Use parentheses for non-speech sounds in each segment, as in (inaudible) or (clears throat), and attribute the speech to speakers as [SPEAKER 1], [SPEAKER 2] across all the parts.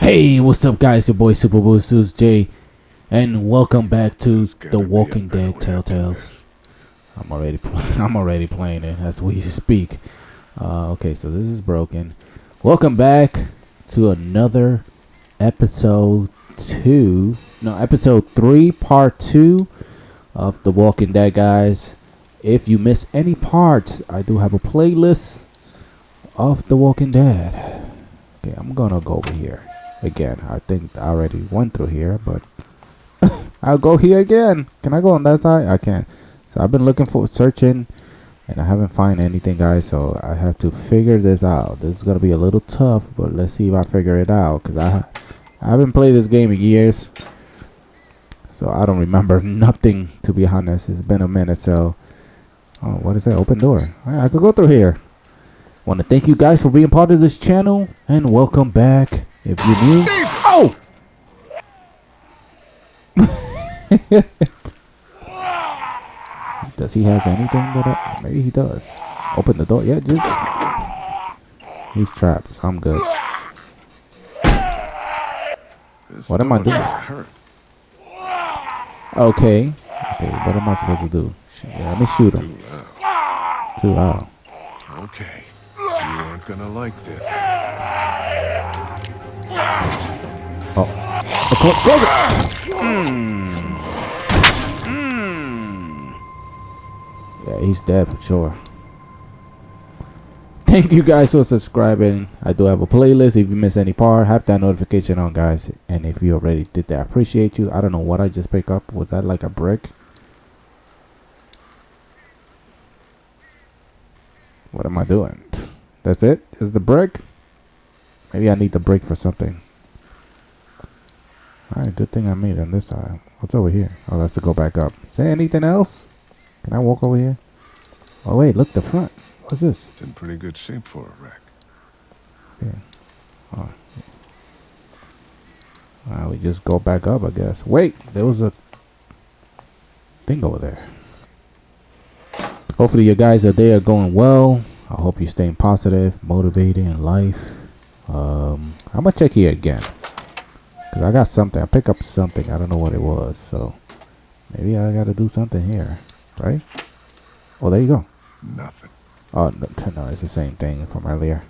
[SPEAKER 1] Hey, what's up, guys? Your boy Super BooZeus J, and welcome back to The Walking Dead Telltales. I'm already, (laughs) I'm already playing it as we speak. Uh, okay, so this is broken. Welcome back to another episode two, no, episode three, part two of The Walking Dead, guys. If you miss any parts, I do have a playlist of The Walking Dead. Okay, I'm gonna go over here again. I think I already went through here, but (laughs) I'll go here again. Can I go on that side? I can't. So I've been looking for searching, and I haven't find anything, guys. So I have to figure this out. This is gonna be a little tough, but let's see if I figure it out. Cause I I haven't played this game in years, so I don't remember (laughs) nothing. To be honest, it's been a minute. So, oh, what is that? Open door. I I could go through here. Want to thank you guys for being part of this channel, and welcome back. If you're new, oh. (laughs) Does he has anything that I, maybe he does? Open the door. Yeah, just he's trapped. So I'm good.
[SPEAKER 2] This
[SPEAKER 1] What am I doing?
[SPEAKER 2] Hurt.
[SPEAKER 1] Okay. Okay. What am I supposed to do? Yeah, let me shoot him.
[SPEAKER 2] Too loud.
[SPEAKER 1] Too loud.
[SPEAKER 2] Okay. You aren't gonna like this.
[SPEAKER 1] Oh, close, close it. Yeah, he's dead for sure. Thank you guys for subscribing. I do have a playlist. If you miss any part, have that notification on, guys. And if you already did that, I appreciate you. I don't know what I just picked up. Was that like a brick? What am I doing? That's it? Is the brick? Maybe I need the brick for something. Alright, good thing I made it on this side. What's over here? Oh, that's to go back up. Is there anything else? Can I walk over here? Oh, wait, look, the front. What's this?
[SPEAKER 2] It's in pretty good shape for a wreck. Yeah.
[SPEAKER 1] Oh. Uh, we just go back up, I guess. Wait, there was a thing over there. Hopefully, your guys are there going well. I hope you're staying positive, motivated in life. Um, I'm gonna check here again. Cause I got something. I pick up something. I don't know what it was. So maybe I gotta do something here, right? Oh, there you go.
[SPEAKER 2] Nothing.
[SPEAKER 1] Oh no, no, it's the same thing from earlier.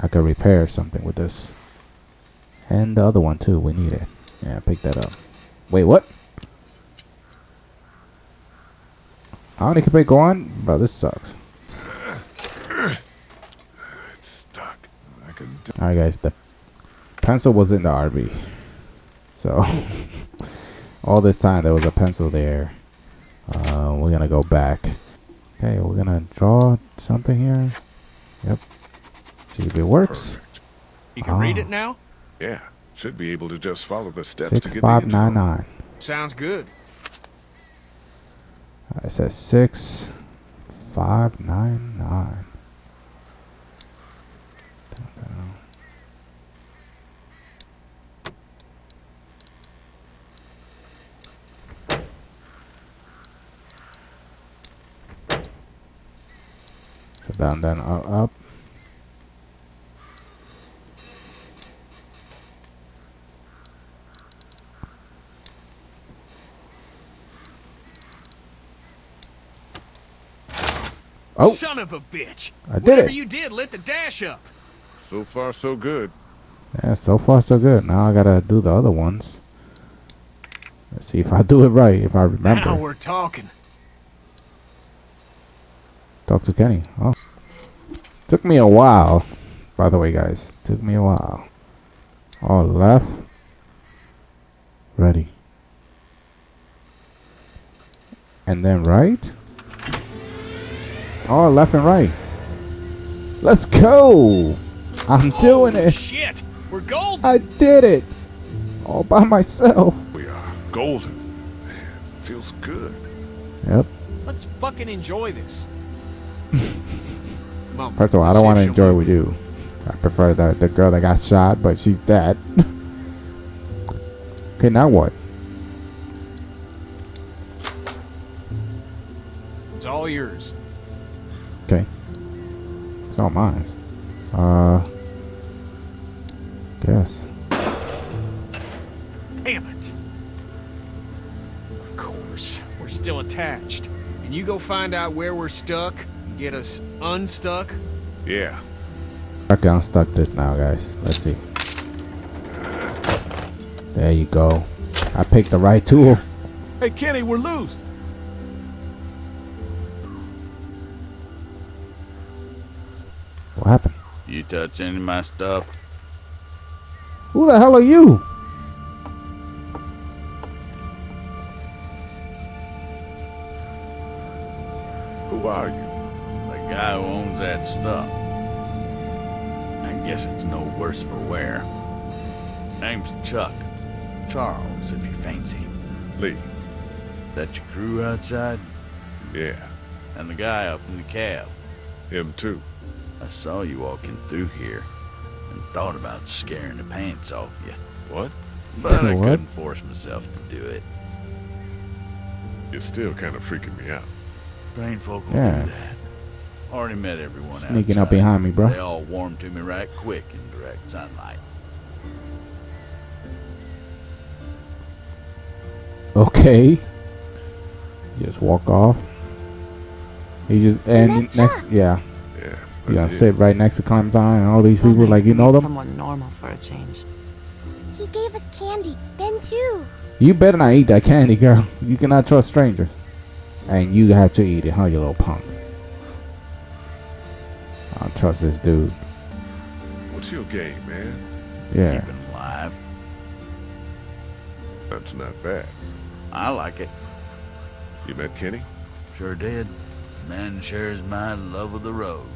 [SPEAKER 1] I could repair something with this. And the other one too, we need it. Yeah, pick that up. Wait, what? I only can pick one? Bro, this sucks.
[SPEAKER 2] It's stuck. I can. D-
[SPEAKER 1] Alright guys, the pencil was in the RV. So (laughs) all this time there was a pencil there. Uh, we're gonna go back. Okay, we're gonna draw something here. Yep. See if it works.
[SPEAKER 2] Perfect.
[SPEAKER 3] You can read
[SPEAKER 1] Ah.
[SPEAKER 3] it now?
[SPEAKER 2] Yeah. Should be able to just follow the steps
[SPEAKER 1] Six
[SPEAKER 2] to get
[SPEAKER 1] five
[SPEAKER 2] the
[SPEAKER 1] nine
[SPEAKER 2] engine
[SPEAKER 1] nine.
[SPEAKER 3] Sounds good.
[SPEAKER 1] It says six five nine nine. Down, down, up, up. Oh,
[SPEAKER 3] Son of a bitch.
[SPEAKER 1] I did
[SPEAKER 3] Whatever
[SPEAKER 1] it.
[SPEAKER 3] you did lit the dash up.
[SPEAKER 2] So far, so good.
[SPEAKER 1] Yeah, so far so good. Now I gotta do the other ones. Let's see if I do it right, if I remember.
[SPEAKER 3] Now we're talking.
[SPEAKER 1] Talk to Kenny. Oh. Took me a while. By the way, guys. Took me a while. All left. Ready. And then right. All left and right. Let's go. I'm doing
[SPEAKER 3] Oh,
[SPEAKER 1] it.
[SPEAKER 3] Shit. We're gold.
[SPEAKER 1] I did it. All by myself.
[SPEAKER 2] We are golden. Man, feels good.
[SPEAKER 1] Yep.
[SPEAKER 3] Let's fucking enjoy this. (laughs)
[SPEAKER 1] First of all, I don't want to enjoy with you. I prefer the the girl that got shot, but she's dead. (laughs) okay, now what?
[SPEAKER 3] It's all yours.
[SPEAKER 1] Okay. It's all mine. Uh. Guess.
[SPEAKER 3] Damn it. Of course. We're still attached. Can you go find out where we're stuck and get us unstuck?
[SPEAKER 2] Yeah.
[SPEAKER 1] Okay, I'm stuck this now, guys. Let's see. There you go. I picked the right tool.
[SPEAKER 4] Hey, Kenny, we're loose.
[SPEAKER 1] What happened?
[SPEAKER 5] You touch any of my stuff?
[SPEAKER 1] Who the hell are you?
[SPEAKER 5] Worse for wear. Name's Chuck. Charles, if you fancy.
[SPEAKER 2] Lee.
[SPEAKER 5] That your crew outside?
[SPEAKER 2] Yeah.
[SPEAKER 5] And the guy up in the cab.
[SPEAKER 2] Him too.
[SPEAKER 5] I saw you walking through here and thought about scaring the pants off you.
[SPEAKER 2] What?
[SPEAKER 5] But I (laughs)
[SPEAKER 1] What?
[SPEAKER 5] couldn't force myself to do it.
[SPEAKER 2] You're still kind of freaking me out.
[SPEAKER 5] Brain folk will
[SPEAKER 1] Yeah.
[SPEAKER 5] do that. Already met everyone
[SPEAKER 1] Sneaking up behind me, bro.
[SPEAKER 5] They all warmed to me right quick in direct sunlight.
[SPEAKER 1] Okay. Just walk off. He just and
[SPEAKER 6] met
[SPEAKER 1] next,
[SPEAKER 6] Chuck.
[SPEAKER 1] yeah,
[SPEAKER 2] Yeah.
[SPEAKER 1] You gotta
[SPEAKER 2] did.
[SPEAKER 1] sit right next to Clementine and all these
[SPEAKER 7] So
[SPEAKER 1] people.
[SPEAKER 7] nice
[SPEAKER 1] Like you know
[SPEAKER 7] meet
[SPEAKER 1] them.
[SPEAKER 7] Someone normal for a change.
[SPEAKER 6] He gave us candy. Ben too.
[SPEAKER 1] You better not eat that candy, girl. You cannot trust strangers. And you have to eat it, huh, you little punk? I don't trust this dude.
[SPEAKER 2] What's your game, man?
[SPEAKER 1] Yeah.
[SPEAKER 5] Keeping alive.
[SPEAKER 2] That's not bad.
[SPEAKER 5] I like it.
[SPEAKER 2] You met Kenny?
[SPEAKER 5] Sure did. Man shares my love of the road.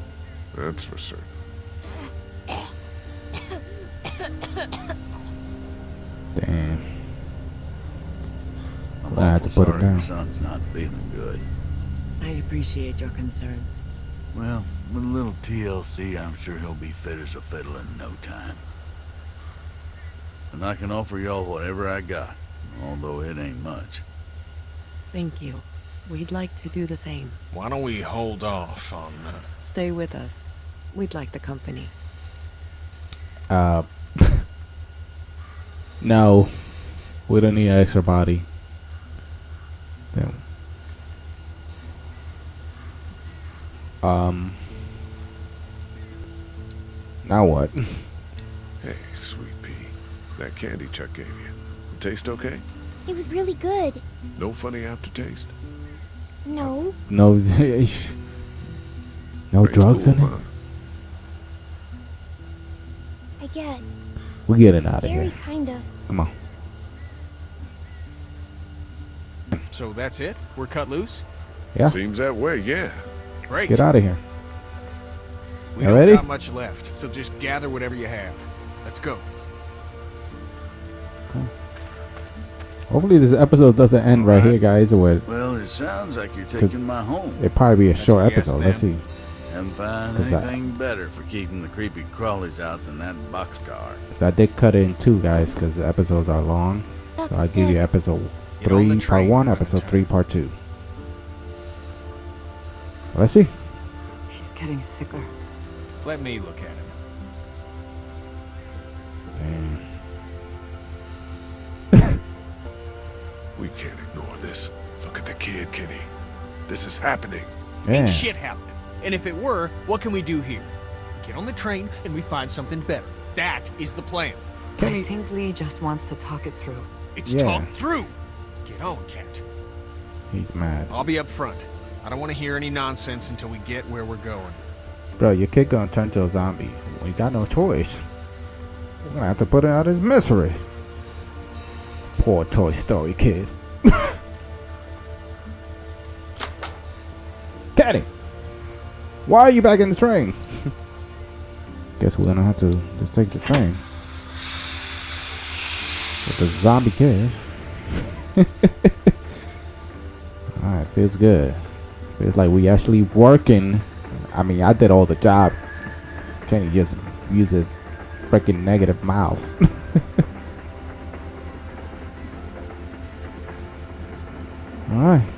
[SPEAKER 2] That's for certain.
[SPEAKER 1] Damn.
[SPEAKER 5] I'm
[SPEAKER 1] I had to
[SPEAKER 5] awful
[SPEAKER 1] put it
[SPEAKER 5] sorry
[SPEAKER 1] down.
[SPEAKER 5] Your son's not feeling good.
[SPEAKER 7] I appreciate your concern.
[SPEAKER 5] Well, with a little TLC, I'm sure he'll be fit as a fiddle in no time. And I can offer y'all whatever I got, although it ain't much.
[SPEAKER 7] Thank you. We'd like to do the same.
[SPEAKER 3] Why don't we hold off on. that?
[SPEAKER 7] Stay with us. We'd like the company.
[SPEAKER 1] Uh. (laughs) no. We don't need an extra body. Damn. Um. Now what?
[SPEAKER 2] Hey, sweet pea. That candy Chuck gave you. It taste okay?
[SPEAKER 6] It was really good.
[SPEAKER 2] No funny aftertaste?
[SPEAKER 6] No.
[SPEAKER 1] No. (laughs) no
[SPEAKER 2] Pretty
[SPEAKER 1] drugs in it.
[SPEAKER 2] huh?
[SPEAKER 6] I guess.
[SPEAKER 1] We're getting out of here.
[SPEAKER 6] kind of.
[SPEAKER 1] Come on.
[SPEAKER 3] so that's it? We're cut loose?
[SPEAKER 1] Yeah.
[SPEAKER 2] Seems that way, yeah.
[SPEAKER 3] Great.
[SPEAKER 1] Get out of here.
[SPEAKER 3] We
[SPEAKER 1] You
[SPEAKER 3] don't got much left, so just gather whatever you have. Let's go.
[SPEAKER 1] Hopefully this episode doesn't end right
[SPEAKER 5] Alright.
[SPEAKER 1] here, guys. It would.
[SPEAKER 5] Well, it sounds like you're taking my home.
[SPEAKER 1] It'd probably be a
[SPEAKER 3] That's
[SPEAKER 1] short
[SPEAKER 3] a yes,
[SPEAKER 1] episode. Let's see.
[SPEAKER 5] Haven't found
[SPEAKER 1] 'Cause I-
[SPEAKER 5] anything better for keeping the creepy crawlies out than that boxcar.
[SPEAKER 1] So I did cut it in two, guys, because the episodes are long.
[SPEAKER 6] That's
[SPEAKER 1] So I give you episode
[SPEAKER 3] Get on the
[SPEAKER 1] three, part one,
[SPEAKER 3] Clementine.
[SPEAKER 1] episode three, part two. Let's see.
[SPEAKER 7] He's getting sicker.
[SPEAKER 3] Let me look at him.
[SPEAKER 1] Damn.
[SPEAKER 2] We can't ignore this. Look at the kid, Kenny. This is happening.
[SPEAKER 1] Yeah.
[SPEAKER 3] Ain't shit happening. And if it were, what can we do here? Get on the train and we find something better. That is the plan.
[SPEAKER 7] I think Lee just wants to talk it through.
[SPEAKER 3] It's
[SPEAKER 1] Yeah.
[SPEAKER 3] talked through. Get on, Cat.
[SPEAKER 1] He's mad.
[SPEAKER 3] I'll be up front. I don't want to hear any nonsense until we get where we're going.
[SPEAKER 1] Bro, your kid gonna turn to a zombie. We got no choice. We're gonna have to put him out his misery. Poor Toy Story kid. (laughs) Caddy! Why are you back in the train? (laughs) Guess we're gonna have to just take the train. With the zombie kid. (laughs) Alright, feels good. Feels like we actually working. I mean, I did all the job. Kenny just uses freaking negative mouth. (laughs) Alright. zombie.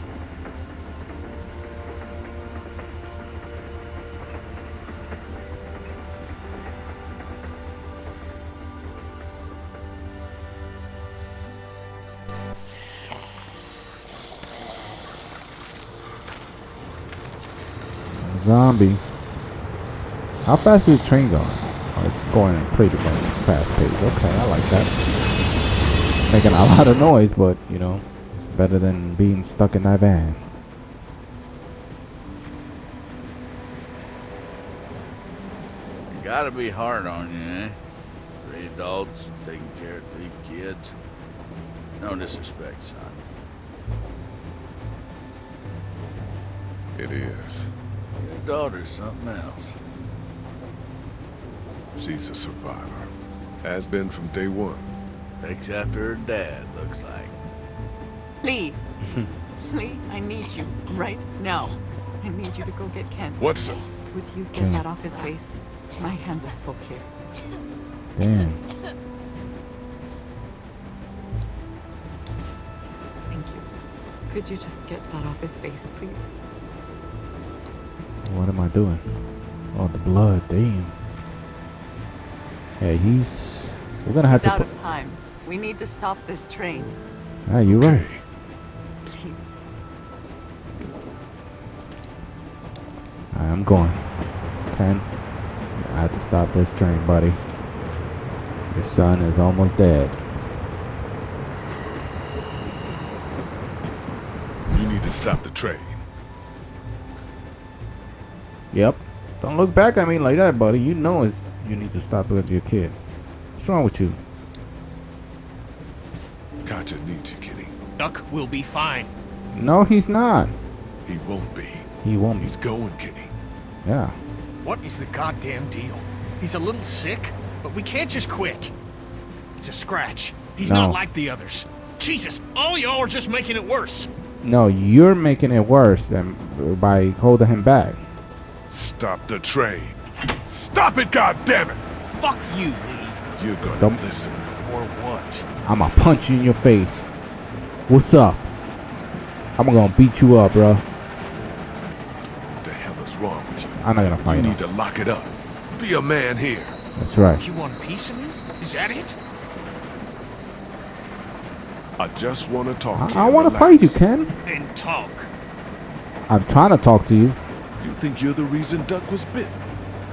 [SPEAKER 1] How fast is the train going? Oh, it's going pretty much fast pace. Okay, I like that. Making a (laughs) lot of noise, but you know, better than being stuck in that van.
[SPEAKER 5] You gotta be hard on you, eh? Three adults taking care of three kids. No disrespect, son.
[SPEAKER 2] It is.
[SPEAKER 5] Your daughter's something else.
[SPEAKER 2] She's a survivor. Has been from day one.
[SPEAKER 5] Takes after her dad, looks like.
[SPEAKER 8] Lee. (laughs) Lee, I need you right now. I need you to go get Ken.
[SPEAKER 2] What's up?
[SPEAKER 8] Would you get
[SPEAKER 1] Ken.
[SPEAKER 8] that off his face? My hands are full here.
[SPEAKER 1] Damn.
[SPEAKER 8] Thank you. Could you just get that off his face, please?
[SPEAKER 1] What am I doing? Oh, the blood. Damn. Hey, he's. We're gonna have
[SPEAKER 8] He's
[SPEAKER 1] to.
[SPEAKER 8] out of time. We need to stop this train.
[SPEAKER 1] ah, you're right.
[SPEAKER 8] Please.
[SPEAKER 1] Alright, I'm going. Ken, I have to stop this train, buddy. Your son is almost dead.
[SPEAKER 2] You need to stop the train.
[SPEAKER 1] Yep. Don't look back at me like that, buddy. You know it's you need to stop with your kid. What's wrong with you?
[SPEAKER 2] Katjaa needs you, Kenny.
[SPEAKER 3] Duck will be fine.
[SPEAKER 1] No, he's not.
[SPEAKER 2] He won't be.
[SPEAKER 1] He won't be.
[SPEAKER 2] He's going, Kenny.
[SPEAKER 1] Yeah.
[SPEAKER 3] What is the goddamn deal? He's a little sick, but we can't just quit. It's a scratch. He's
[SPEAKER 1] No.
[SPEAKER 3] not like the others. Jesus, all y'all are just making it worse.
[SPEAKER 1] No, you're making it worse than by holding him back.
[SPEAKER 2] Stop the train. Stop it, goddammit!
[SPEAKER 3] Fuck you, Lee.
[SPEAKER 2] You're gonna
[SPEAKER 1] Don't-
[SPEAKER 2] listen.
[SPEAKER 3] Or what?
[SPEAKER 1] I'ma punch you in your face. What's up? I'm gonna beat you up, bro.
[SPEAKER 2] What the hell is wrong with you?
[SPEAKER 1] I'm not gonna fight You You
[SPEAKER 2] need to lock it up. Be a man here.
[SPEAKER 1] That's right.
[SPEAKER 3] You want a piece of me? Is that it?
[SPEAKER 2] I just want to talk.
[SPEAKER 1] I,
[SPEAKER 2] Ken.
[SPEAKER 1] I want to fight you, Ken.
[SPEAKER 3] Then talk.
[SPEAKER 1] I'm trying to talk to you.
[SPEAKER 2] You think you're the reason Duck was bitten?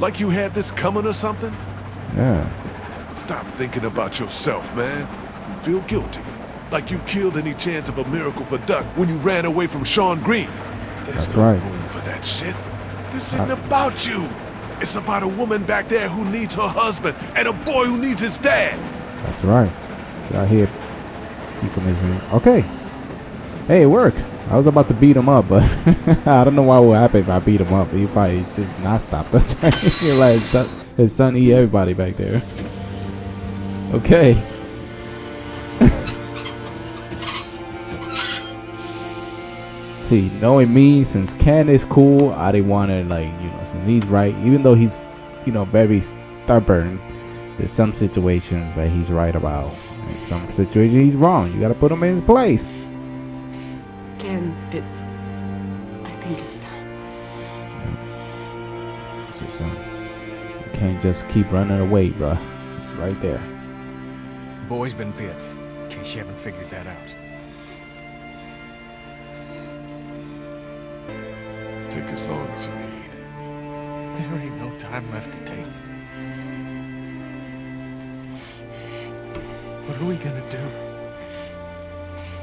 [SPEAKER 2] Like you had this coming or something?
[SPEAKER 1] Yeah.
[SPEAKER 2] Stop thinking about yourself, man. You feel guilty. Like you killed any chance of a miracle for Duck when you ran away from Shawn Greene. There's
[SPEAKER 1] That's
[SPEAKER 2] no
[SPEAKER 1] right.
[SPEAKER 2] room for that shit. This isn't about you. It's about a woman back there who needs her husband and a boy who needs his dad.
[SPEAKER 1] That's right. Got here. Euphemism. Okay. Hey, it worked. I was about to beat him up, but (laughs) I don't know what would happen if I beat him up. He probably just not stop the (laughs) train. He let his son, eat everybody back there. Okay. (laughs) See, knowing me, since Ken is cool, I didn't want to like, you know, since he's right, even though he's, you know, very stubborn, there's some situations that he's right about, and some situations he's wrong. You got to put him in his place.
[SPEAKER 8] Ken, it's. I think it's time.
[SPEAKER 1] So, son, you can't just keep running away, bruh. It's right there.
[SPEAKER 3] Boy's been bit, in case you haven't figured that out.
[SPEAKER 2] Take as long as you need.
[SPEAKER 3] There ain't no time left to take. What are we gonna do?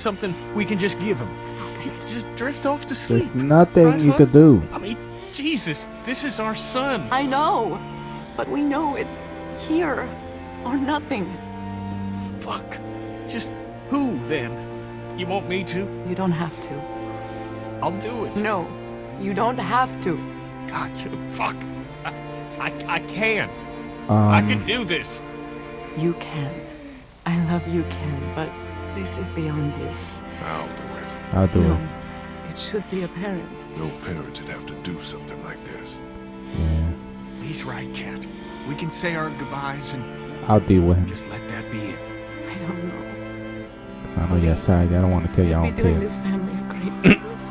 [SPEAKER 3] something we can just give him? He
[SPEAKER 8] it.
[SPEAKER 3] could just drift off to sleep.
[SPEAKER 1] There's nothing
[SPEAKER 3] Right,
[SPEAKER 1] you
[SPEAKER 3] huh?
[SPEAKER 1] could do.
[SPEAKER 3] I mean, Jesus, this is our son.
[SPEAKER 8] I know, but we know it's here or nothing.
[SPEAKER 3] Fuck. Just who then? You want me to?
[SPEAKER 8] You don't have to.
[SPEAKER 3] I'll do it.
[SPEAKER 8] No, you don't have to.
[SPEAKER 3] God, you fuck. I, I, I can. I can
[SPEAKER 1] Um,
[SPEAKER 3] do this.
[SPEAKER 8] You can't. I love you, Ken, but this is beyond you.
[SPEAKER 2] I'll do it.
[SPEAKER 1] I'll do
[SPEAKER 8] no,
[SPEAKER 1] it.
[SPEAKER 8] it should be a parent.
[SPEAKER 2] No parent should have to do something like this.
[SPEAKER 1] Yeah.
[SPEAKER 3] He's right, Cat. We can say our goodbyes and
[SPEAKER 1] I'll deal with him.
[SPEAKER 3] just let that be it.
[SPEAKER 8] I don't know.
[SPEAKER 1] 'Cause I know your side. I don't want to kill your
[SPEAKER 8] Be
[SPEAKER 1] own
[SPEAKER 8] doing
[SPEAKER 1] kid.
[SPEAKER 8] this family a great service.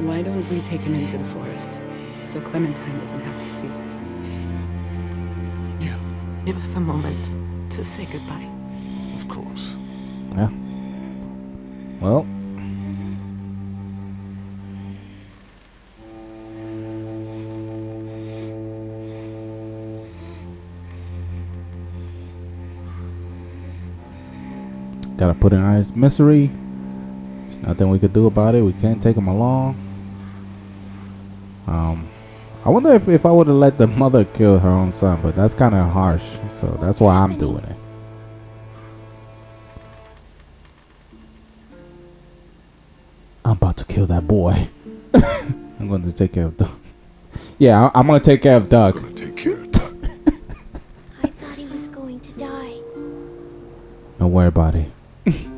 [SPEAKER 8] Why don't we take him into the forest so Clementine doesn't have to see?
[SPEAKER 3] Yeah,
[SPEAKER 8] Give us a moment to say goodbye.
[SPEAKER 3] Of course.
[SPEAKER 1] Yeah. Well. Gotta put him out of his misery. There's nothing we could do about it. We can't take him along. Um, I wonder if, if I would have let the mother kill her own son, but that's kind of harsh. So that's why I'm doing it. I'm about to kill that boy. (laughs) I'm going to take care of Duck. Yeah, I- I'm going to take care of Doug.
[SPEAKER 2] I'm gonna take care of Duck.
[SPEAKER 6] I thought he was going to die.
[SPEAKER 1] Don't worry about it.
[SPEAKER 2] Putting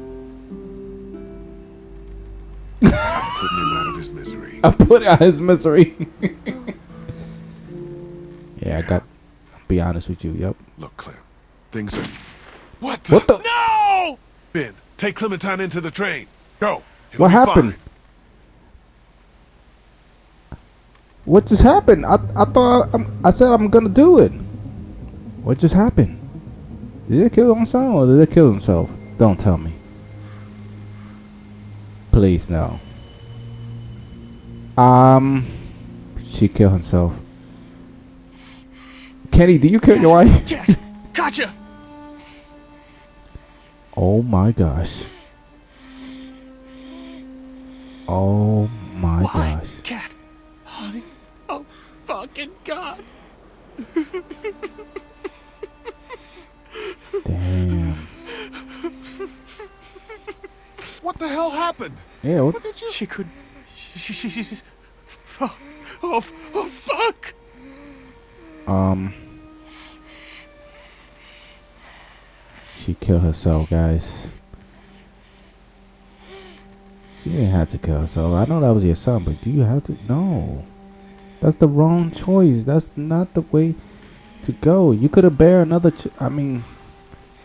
[SPEAKER 2] him out of his misery. (laughs)
[SPEAKER 1] I put out his misery. (laughs) yeah, I got. Be honest with you. Yep.
[SPEAKER 2] Look, Clem. Things are. What the?
[SPEAKER 1] What the?
[SPEAKER 2] No! Ben, take Clementine into the train. Go. It'll
[SPEAKER 1] What happened?
[SPEAKER 2] fine.
[SPEAKER 1] What just happened? I I thought I'm, I said I'm gonna do it. What just happened? Did they kill himself or did they kill himself? Don't tell me. Please no. Um, she killed herself. Kenny, did you kill your wife?
[SPEAKER 3] Gotcha. (laughs)
[SPEAKER 1] Oh my gosh. Oh my
[SPEAKER 3] Why,
[SPEAKER 1] gosh.
[SPEAKER 3] Cat? Honey, oh fucking God.
[SPEAKER 1] Damn.
[SPEAKER 4] What the hell happened?
[SPEAKER 1] Yeah, what,
[SPEAKER 4] What did you?
[SPEAKER 3] She could. She, she, she, she's. Oh, oh, oh, fuck!
[SPEAKER 1] um She killed herself, guys. She didn't have to kill herself. I know that was your son, but do you have to? No. That's the wrong choice. That's not the way to go. You could have bear another. Ch- I mean,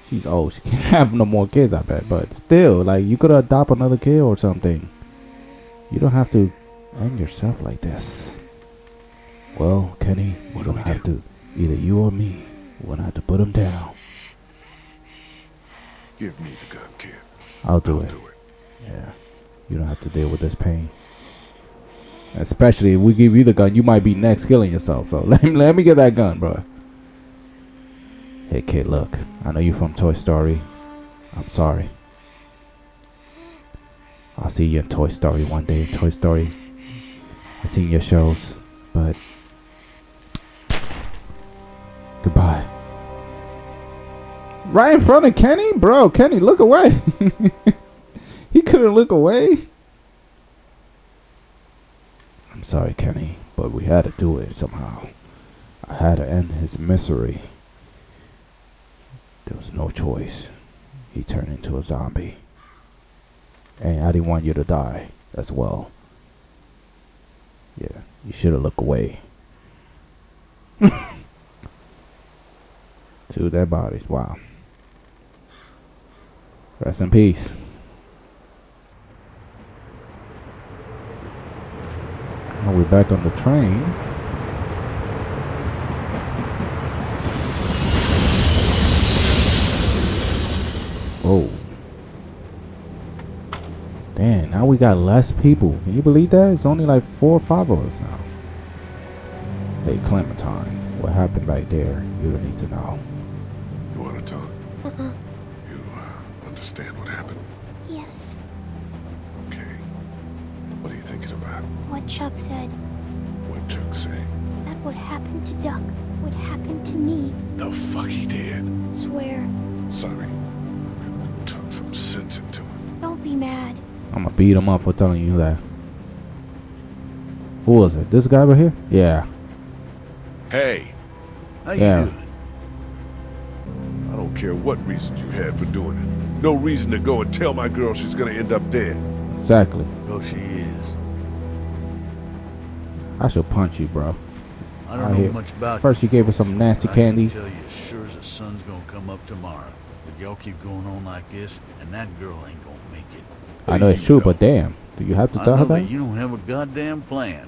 [SPEAKER 1] she's old. She (laughs) can't have no more kids. I bet. But still, like you could adopt another kid or something. You don't have to end yourself like this. Well, Kenny,
[SPEAKER 2] What do we
[SPEAKER 1] have to either you or me. We're gonna have to put him down.
[SPEAKER 2] Give me the gun, kid.
[SPEAKER 1] I'll do
[SPEAKER 2] I'll
[SPEAKER 1] it.
[SPEAKER 2] do it.
[SPEAKER 1] Yeah. You don't have to deal with this pain. Especially if we give you the gun, you might be next killing yourself. So (laughs) let me let me get that gun, bro. Hey kid, look. I know you from Toy Story. I'm sorry. I'll see you in Toy Story one day. Toy Story. I've seen your shows, but goodbye. Right in front of Kenny, bro. Kenny, look away. (laughs) couldn't look away. I'm sorry, Kenny, but we had to do it somehow. I had to end his misery. There was no choice. He turned into a zombie. And I didn't want you to die as well. Yeah, you should have looked away. (laughs) Two dead bodies. Wow. Rest in peace. Now we're back on the train. Oh. Damn, now we got less people. Can you believe that? It's only like four or five of us now. Hey, Clementine, what happened back there? You don't need to know.
[SPEAKER 2] You want to talk?
[SPEAKER 6] Uh-uh.
[SPEAKER 2] You uh, understand
[SPEAKER 6] Chuck said.
[SPEAKER 2] What Chuck say?
[SPEAKER 6] That what happened to Duck would happen to me.
[SPEAKER 2] The fuck he did?
[SPEAKER 6] Swear.
[SPEAKER 2] Sorry. I'm gonna talk some sense into him.
[SPEAKER 6] Don't be mad.
[SPEAKER 1] I'm gonna beat him up for telling you that. Who was it? This guy right here? Yeah.
[SPEAKER 5] Hey, how you doing?
[SPEAKER 2] I don't care what reason you had for doing it. No reason to go and tell my girl she's gonna end up dead.
[SPEAKER 1] Exactly.
[SPEAKER 5] Oh, she is.
[SPEAKER 1] I should punch you, bro.
[SPEAKER 5] I
[SPEAKER 1] I
[SPEAKER 5] don't know
[SPEAKER 1] hear-
[SPEAKER 5] much about
[SPEAKER 1] First, you gave us some nasty
[SPEAKER 5] candy. I can tell you as sure as the sun's gonna come up tomorrow. If y'all keep going on like this, and that girl ain't gonna make it.
[SPEAKER 1] I know it's true, but damn, do you have to
[SPEAKER 5] I
[SPEAKER 1] tell
[SPEAKER 5] know
[SPEAKER 1] her
[SPEAKER 5] that
[SPEAKER 1] that?
[SPEAKER 5] you don't have a goddamn plan.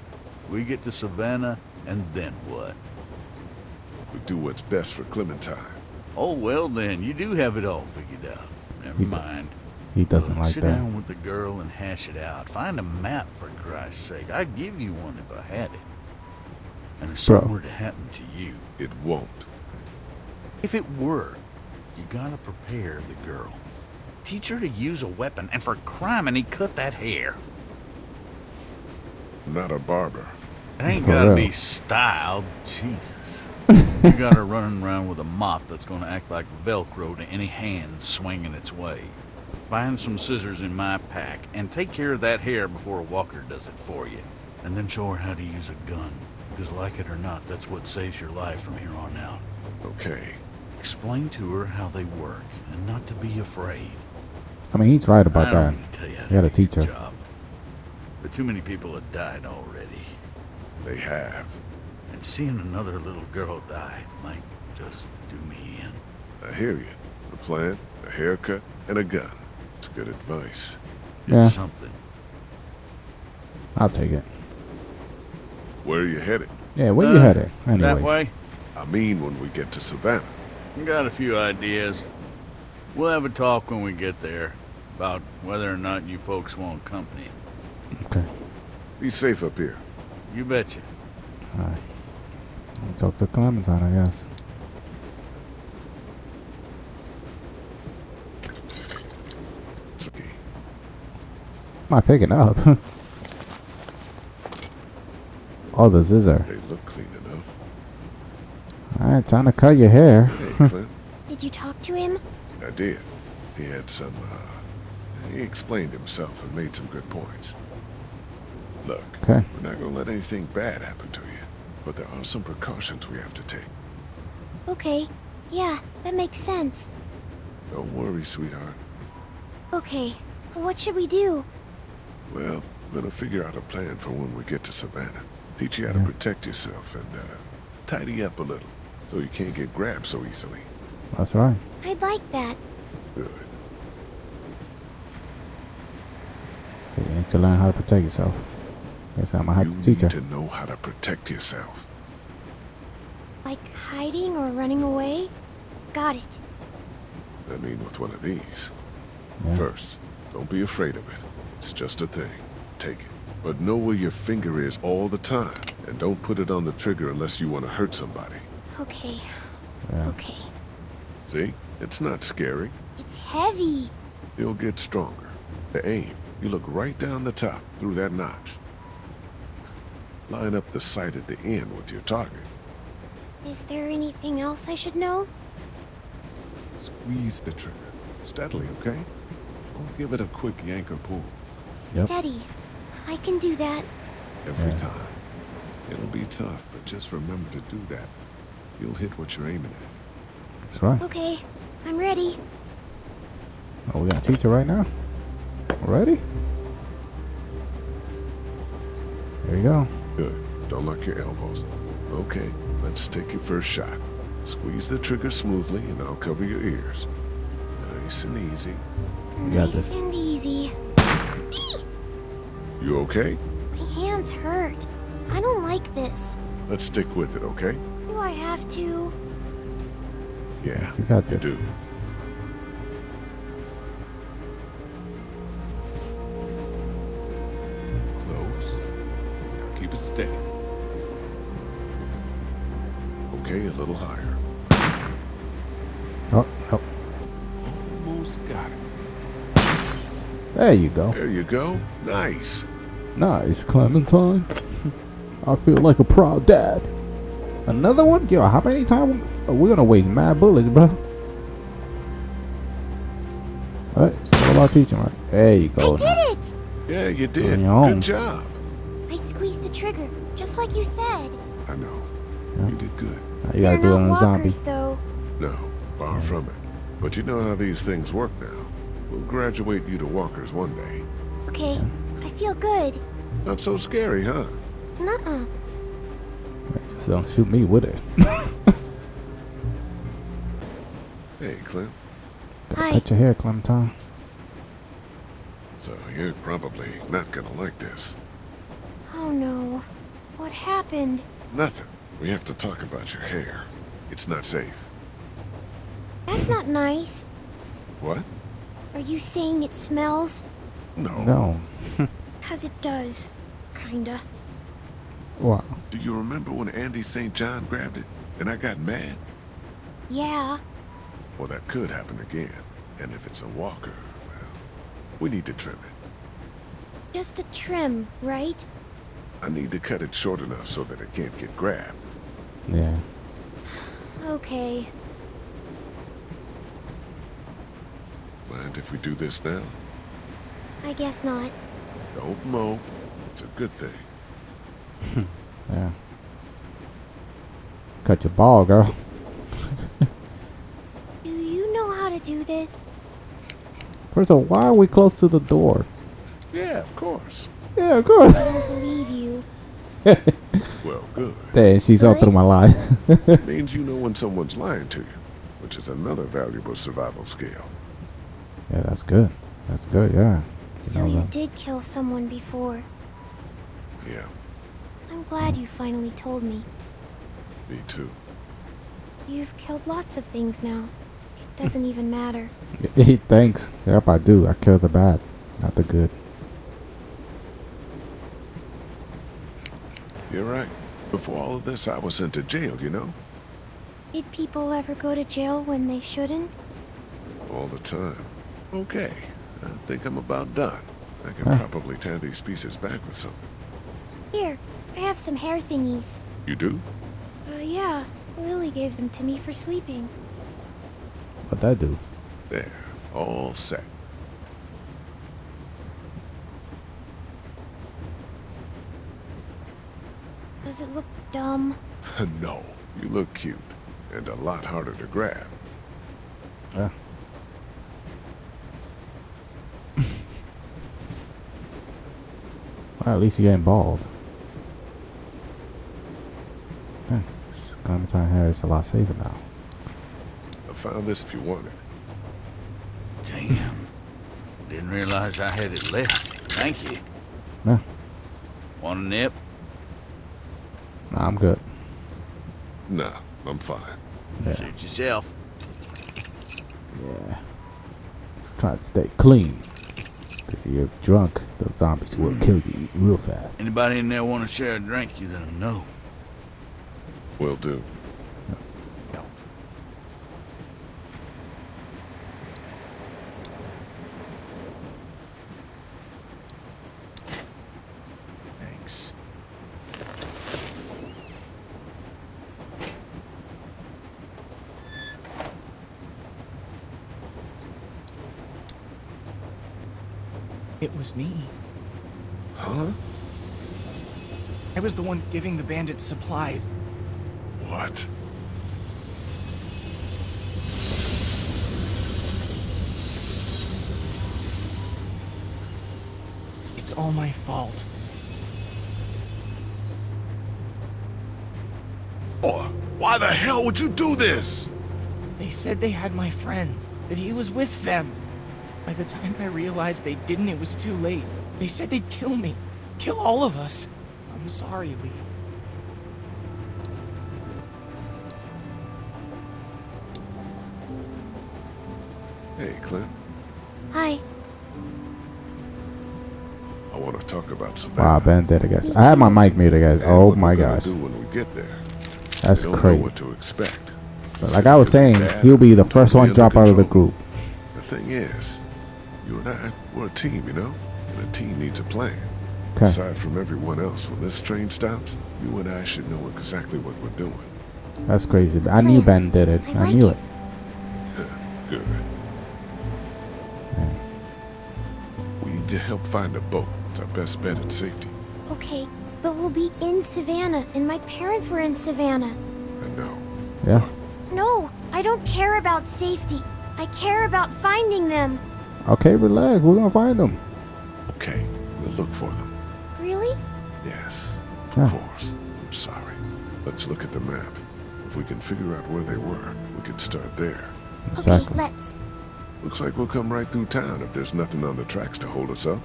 [SPEAKER 5] We get to Savannah, and then what?
[SPEAKER 2] We do what's best for Clementine.
[SPEAKER 5] Oh, well then, you do have it all figured out. Never
[SPEAKER 1] He-
[SPEAKER 5] mind.
[SPEAKER 1] He doesn't
[SPEAKER 5] Look,
[SPEAKER 1] like
[SPEAKER 5] sit
[SPEAKER 1] that.
[SPEAKER 5] Sit down with the girl and hash it out. Find a map, for Christ's sake. I'd give you one if I had it. And if
[SPEAKER 1] Bro.
[SPEAKER 5] something were to happen to you,
[SPEAKER 2] It won't.
[SPEAKER 5] if it were, you gotta prepare the girl. Teach her to use a weapon, and for crime, and he cut that hair.
[SPEAKER 2] Not a barber.
[SPEAKER 5] It ain't
[SPEAKER 1] For
[SPEAKER 5] gotta
[SPEAKER 1] real.
[SPEAKER 5] be styled. Jesus. (laughs) you got her running around with a mop that's gonna act like Velcro to any hand swinging its way. Find some scissors in my pack and take care of that hair before Walker does it for you. And then show her how to use a gun. Because like it or not, that's what saves your life from here on out.
[SPEAKER 2] Okay.
[SPEAKER 5] Explain to her how they work and not to be afraid.
[SPEAKER 1] I mean, he's right about
[SPEAKER 5] I don't
[SPEAKER 1] that.
[SPEAKER 5] need to tell you how
[SPEAKER 1] You gotta
[SPEAKER 5] do your
[SPEAKER 1] teach her.
[SPEAKER 5] Job. But too many people have died already.
[SPEAKER 2] They have.
[SPEAKER 5] And seeing another little girl die might just do me in.
[SPEAKER 2] I hear you. A plan, a haircut, and a gun. It's good advice.
[SPEAKER 5] It's
[SPEAKER 1] Yeah.
[SPEAKER 5] something.
[SPEAKER 1] I'll take it.
[SPEAKER 2] Where are you headed?
[SPEAKER 1] Yeah, where you
[SPEAKER 5] Uh,
[SPEAKER 1] headed? Anyways.
[SPEAKER 5] That way?
[SPEAKER 2] I mean when we get to Savannah.
[SPEAKER 5] Got a few ideas. We'll have a talk when we get there about whether or not you folks want company.
[SPEAKER 1] Okay.
[SPEAKER 2] Be safe up here.
[SPEAKER 5] You betcha.
[SPEAKER 1] All right. I'll talk to Clementine, I guess.
[SPEAKER 2] It's okay.
[SPEAKER 1] Am I picking up? (laughs) oh, the scissor.
[SPEAKER 2] They look clean enough.
[SPEAKER 1] All right, time to cut your hair.
[SPEAKER 2] Hey, (laughs) Clint.
[SPEAKER 6] Did you talk to him?
[SPEAKER 2] I did. He had some, uh, he explained himself and made some good points. Look,
[SPEAKER 1] Okay.
[SPEAKER 2] we're not gonna let anything bad happen to you, but there are some precautions we have to take.
[SPEAKER 6] Okay. Yeah, that makes sense.
[SPEAKER 2] Don't worry, sweetheart.
[SPEAKER 6] Okay. What should we do?
[SPEAKER 2] Well, we're gonna figure out a plan for when we get to Savannah. Teach you how to protect yourself and, uh, tidy up a little so you can't get grabbed so easily.
[SPEAKER 1] That's right.
[SPEAKER 6] I'd like that.
[SPEAKER 2] Good.
[SPEAKER 1] You need to learn how to protect yourself. Guess I'm gonna have
[SPEAKER 2] you
[SPEAKER 1] to teach her.
[SPEAKER 2] need to know how to protect yourself.
[SPEAKER 6] Like hiding or running away? Got it.
[SPEAKER 2] I mean, with one of these.
[SPEAKER 1] Yeah.
[SPEAKER 2] First, don't be afraid of it. It's just a thing. Take it. But know where your finger is all the time. And don't put it on the trigger unless you want to hurt somebody.
[SPEAKER 6] Okay.
[SPEAKER 1] Yeah.
[SPEAKER 6] Okay.
[SPEAKER 2] See? It's not scary.
[SPEAKER 6] It's heavy.
[SPEAKER 2] You'll get stronger. To aim, you look right down the top, through that notch. Line up the sight at the end with your target.
[SPEAKER 6] Is there anything else I should know?
[SPEAKER 4] Squeeze the trigger. Steadily, okay? Don't give it a quick yank or pull.
[SPEAKER 1] Yep.
[SPEAKER 6] Steady. I can do that.
[SPEAKER 4] Every
[SPEAKER 1] Yeah.
[SPEAKER 4] time. It'll be tough, but just remember to do that. You'll hit what you're aiming at.
[SPEAKER 1] That's right.
[SPEAKER 6] Okay. I'm ready.
[SPEAKER 1] Oh, we gonna teach her right now? Ready? There you go.
[SPEAKER 2] Good. Don't lock your elbows. Okay, let's take your first shot. Squeeze the trigger smoothly and I'll cover your ears. Nice and easy.
[SPEAKER 6] Nice and easy.
[SPEAKER 2] You okay?
[SPEAKER 6] My hands hurt. I don't like this.
[SPEAKER 2] Let's stick with it, okay?
[SPEAKER 6] Do I have to?
[SPEAKER 2] Yeah,
[SPEAKER 1] You got
[SPEAKER 2] you do.
[SPEAKER 4] Close. Now keep it steady.
[SPEAKER 2] Okay, a little higher.
[SPEAKER 1] There you go.
[SPEAKER 2] There you go. Nice.
[SPEAKER 1] Nice, Clementine. I feel like a proud dad. Another one? Yo, how many times we're gonna waste mad bullets, bro? Alright, it's all about teaching, right? There you go.
[SPEAKER 6] I did it!
[SPEAKER 2] Yeah, you did. Good job.
[SPEAKER 6] I squeezed the trigger, just like you said.
[SPEAKER 4] I know.
[SPEAKER 1] Yeah.
[SPEAKER 4] You did good.
[SPEAKER 1] Now you gotta
[SPEAKER 6] They're
[SPEAKER 1] do it
[SPEAKER 6] not
[SPEAKER 1] on a zombie.
[SPEAKER 6] though.
[SPEAKER 2] No, far from it. But you know how these things work now. We'll graduate you to walkers one day.
[SPEAKER 6] Okay, I feel good.
[SPEAKER 2] Not so scary, huh?
[SPEAKER 6] Nuh-uh.
[SPEAKER 1] So don't shoot me with it. (laughs)
[SPEAKER 2] Hey, Clint.
[SPEAKER 6] Hi.
[SPEAKER 1] Cut your hair, Clementine.
[SPEAKER 2] So you're probably not gonna like this.
[SPEAKER 6] Oh no. What happened?
[SPEAKER 2] Nothing. We have to talk about your hair. It's not safe.
[SPEAKER 6] That's not nice.
[SPEAKER 2] What?
[SPEAKER 6] Are you saying it smells?
[SPEAKER 2] No.
[SPEAKER 1] No. (laughs)
[SPEAKER 6] Cause it does. Kinda.
[SPEAKER 1] Wow.
[SPEAKER 2] Do you remember when Andy St. John grabbed it and I got mad?
[SPEAKER 6] Yeah.
[SPEAKER 2] Well, that could happen again. And if it's a walker, well, we need to trim it.
[SPEAKER 6] Just a trim, right?
[SPEAKER 2] I need to cut it short enough so that it can't get grabbed.
[SPEAKER 1] Yeah. (sighs)
[SPEAKER 6] Okay.
[SPEAKER 2] Mind if we do this now?
[SPEAKER 6] I guess not.
[SPEAKER 2] Don't mope. It's a good thing. (laughs)
[SPEAKER 1] Yeah. Cut your ball, girl. (laughs)
[SPEAKER 6] Do you know how to do this?
[SPEAKER 1] First of all, why are we close to the door?
[SPEAKER 2] Yeah, of course.
[SPEAKER 1] Yeah, of course.
[SPEAKER 6] I don't believe you. (laughs)
[SPEAKER 2] Well, good.
[SPEAKER 1] Dang, she's all through my life.
[SPEAKER 2] Means you know when someone's lying to you, which is another valuable survival skill.
[SPEAKER 1] Yeah, that's good. That's good, yeah.
[SPEAKER 6] So you
[SPEAKER 1] that.
[SPEAKER 6] did kill someone before.
[SPEAKER 2] Yeah,
[SPEAKER 6] I'm glad you finally told me.
[SPEAKER 2] me too.
[SPEAKER 6] You've killed lots of things now. It doesn't even matter. (laughs)
[SPEAKER 1] Hey, thanks. Yep, I do. I kill the bad, not the good.
[SPEAKER 2] You're right. Before all of this, I was sent to jail, you know?
[SPEAKER 6] Did people ever go to jail when they shouldn't?
[SPEAKER 2] All the time. Okay, I think I'm about done. I can
[SPEAKER 1] Huh.
[SPEAKER 2] probably tie these pieces back with something.
[SPEAKER 6] Here, I have some hair thingies.
[SPEAKER 2] You do?
[SPEAKER 6] Uh, yeah. Lilly gave them to me for sleeping.
[SPEAKER 1] What'd that do?
[SPEAKER 2] There, all set.
[SPEAKER 6] Does it look dumb? (laughs)
[SPEAKER 2] no, you look cute, and a lot harder to grab.
[SPEAKER 1] Yeah. Well, at least you ain't bald. Yeah, Clementine hair is a lot safer now.
[SPEAKER 2] I found this if you want it.
[SPEAKER 5] Damn. Didn't realize I had it left. Thank you.
[SPEAKER 1] Yeah.
[SPEAKER 5] Want a nip?
[SPEAKER 1] Nah, I'm good.
[SPEAKER 2] Nah, I'm fine.
[SPEAKER 1] Yeah.
[SPEAKER 5] Suit yourself.
[SPEAKER 1] Yeah. Just try to stay clean. Because if you're drunk, the zombies will kill you real fast.
[SPEAKER 5] Anybody in there want to share a drink, you let 'em know.
[SPEAKER 2] Will do.
[SPEAKER 3] Thanks. It was me.
[SPEAKER 2] Huh?
[SPEAKER 3] I was the one giving the bandits supplies.
[SPEAKER 2] What?
[SPEAKER 3] It's all my fault.
[SPEAKER 2] Oh, why the hell would you do this?
[SPEAKER 3] They said they had my friend, that he was with them. By the time I realized they didn't, it was too late. They said they'd kill me. Kill all of us. I'm sorry, Lee.
[SPEAKER 2] Hey, Clint.
[SPEAKER 6] Hi.
[SPEAKER 2] I want to talk about
[SPEAKER 1] Wow,
[SPEAKER 2] Savannah.
[SPEAKER 1] Ben did, I guess. I had my mic muted, guys.
[SPEAKER 2] and
[SPEAKER 1] Oh my
[SPEAKER 2] we're
[SPEAKER 1] gosh.
[SPEAKER 2] Do when we get there.
[SPEAKER 1] That's
[SPEAKER 2] we don't
[SPEAKER 1] crazy.
[SPEAKER 2] know what to expect.
[SPEAKER 1] But like I was saying, he'll be the first one to drop out of the group.
[SPEAKER 2] The thing is, you and I, we're a team, you know? And a team needs a plan.
[SPEAKER 1] Okay.
[SPEAKER 2] Aside from everyone else, when this train stops, you and I should know exactly what we're doing.
[SPEAKER 1] That's crazy. I knew Ben did it.
[SPEAKER 6] I
[SPEAKER 1] I knew
[SPEAKER 6] it.
[SPEAKER 1] it.
[SPEAKER 2] Good. We need to help find a boat. It's our best bet at safety.
[SPEAKER 6] Okay, but we'll be in Savannah, and my parents were in Savannah.
[SPEAKER 2] I know.
[SPEAKER 1] Yeah.
[SPEAKER 6] No, I don't care about safety. I care about finding them.
[SPEAKER 1] Okay, relax. We're gonna find them.
[SPEAKER 2] Okay, we'll look for them.
[SPEAKER 6] Really?
[SPEAKER 2] Yes, of
[SPEAKER 1] Yeah.
[SPEAKER 2] course. I'm sorry. Let's look at the map. If we can figure out where they were, we can start there.
[SPEAKER 1] Exactly.
[SPEAKER 6] Okay, let's.
[SPEAKER 2] Looks like we'll come right through town if there's nothing on the tracks to hold us up.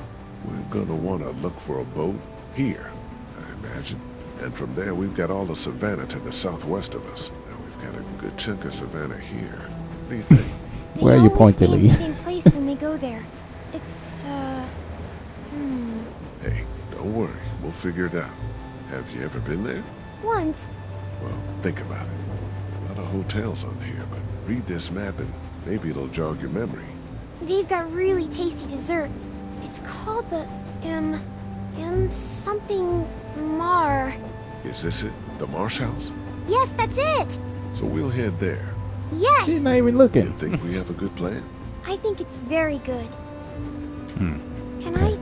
[SPEAKER 2] We're gonna want to look for a boat here, I imagine. And from there, we've got all the Savannah to the southwest of us. Now we've got a good chunk of Savannah here. What do you think?
[SPEAKER 6] They
[SPEAKER 1] Where are you
[SPEAKER 6] always
[SPEAKER 1] pointing,
[SPEAKER 6] in
[SPEAKER 1] Lee?
[SPEAKER 6] the same place when they go there. It's, uh... Hmm...
[SPEAKER 2] hey, don't worry. We'll figure it out. Have you ever been there?
[SPEAKER 6] Once.
[SPEAKER 2] Well, think about it. A lot of hotels on here, but read this map and maybe it'll jog your memory.
[SPEAKER 6] They've got really tasty desserts. It's called the M... M something Mar.
[SPEAKER 2] Is this it? The Marsh House?
[SPEAKER 6] Yes, that's it!
[SPEAKER 2] So we'll head there.
[SPEAKER 6] Yes!
[SPEAKER 1] She's not even looking.
[SPEAKER 2] You
[SPEAKER 1] looking.
[SPEAKER 2] think we have a good plan?
[SPEAKER 6] I think it's very good.
[SPEAKER 1] Hmm.
[SPEAKER 6] Can I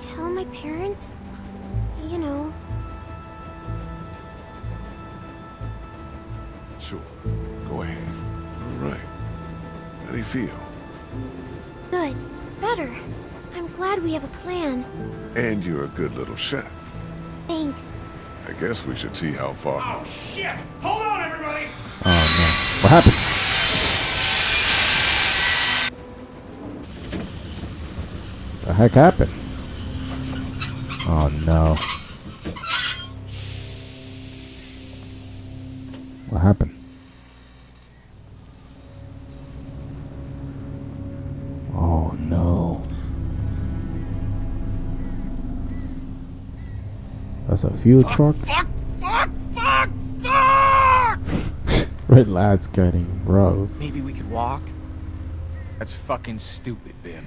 [SPEAKER 6] tell my parents? You know,
[SPEAKER 4] Sure. Go ahead.
[SPEAKER 2] All right. How do you feel?
[SPEAKER 6] good. Better. I'm glad we have a plan.
[SPEAKER 2] And you're a good little shot.
[SPEAKER 6] Thanks.
[SPEAKER 2] I guess we should see how far.
[SPEAKER 9] Oh shit! Hold on, everybody!
[SPEAKER 1] Oh no. What happened? Heck happened? Oh no. What happened? Oh no. That's a fuel truck?
[SPEAKER 9] Fuck! Fuck! Fuck! Fuck! (laughs)
[SPEAKER 1] Red light's getting rough.
[SPEAKER 3] Maybe we could walk? That's fucking stupid, Ben.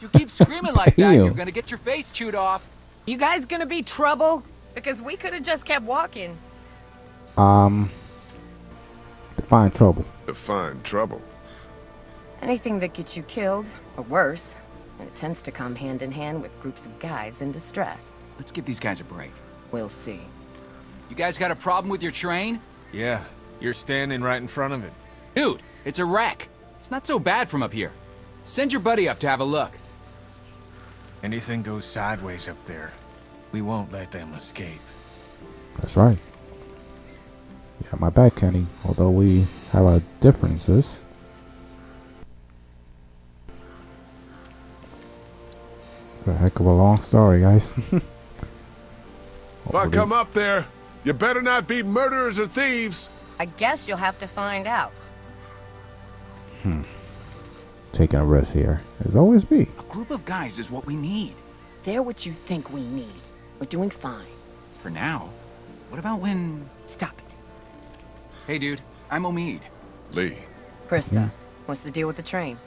[SPEAKER 10] you keep screaming like that, you're gonna get your face chewed off.
[SPEAKER 7] You guys gonna be trouble? Because we could have just kept walking.
[SPEAKER 1] Um, define trouble.
[SPEAKER 2] Define trouble.
[SPEAKER 11] Anything that gets you killed, or worse. And it tends to come hand in hand with groups of guys in distress.
[SPEAKER 10] Let's give these guys a break.
[SPEAKER 11] We'll see.
[SPEAKER 10] You guys got a problem with your train?
[SPEAKER 3] Yeah, you're standing right in front of it.
[SPEAKER 10] Dude, it's a wreck. It's not so bad from up here. Send your buddy up to have a look.
[SPEAKER 3] Anything goes sideways up there, we won't let them escape.
[SPEAKER 1] That's right. You have my back, Kenny. Although we have our differences. It's a heck of a long story, guys. (laughs)
[SPEAKER 2] If I come up there, you better not be murderers or thieves.
[SPEAKER 11] I guess you'll have to find out. Hmm.
[SPEAKER 1] Taking a risk here, as always be.
[SPEAKER 10] A group of guys is what we need.
[SPEAKER 11] They're what you think we need. We're doing fine.
[SPEAKER 10] For now. What about when...
[SPEAKER 11] Stop it.
[SPEAKER 10] Hey, dude, I'm Omid.
[SPEAKER 2] Lee,
[SPEAKER 11] Christa, hmm? what's the deal with the train?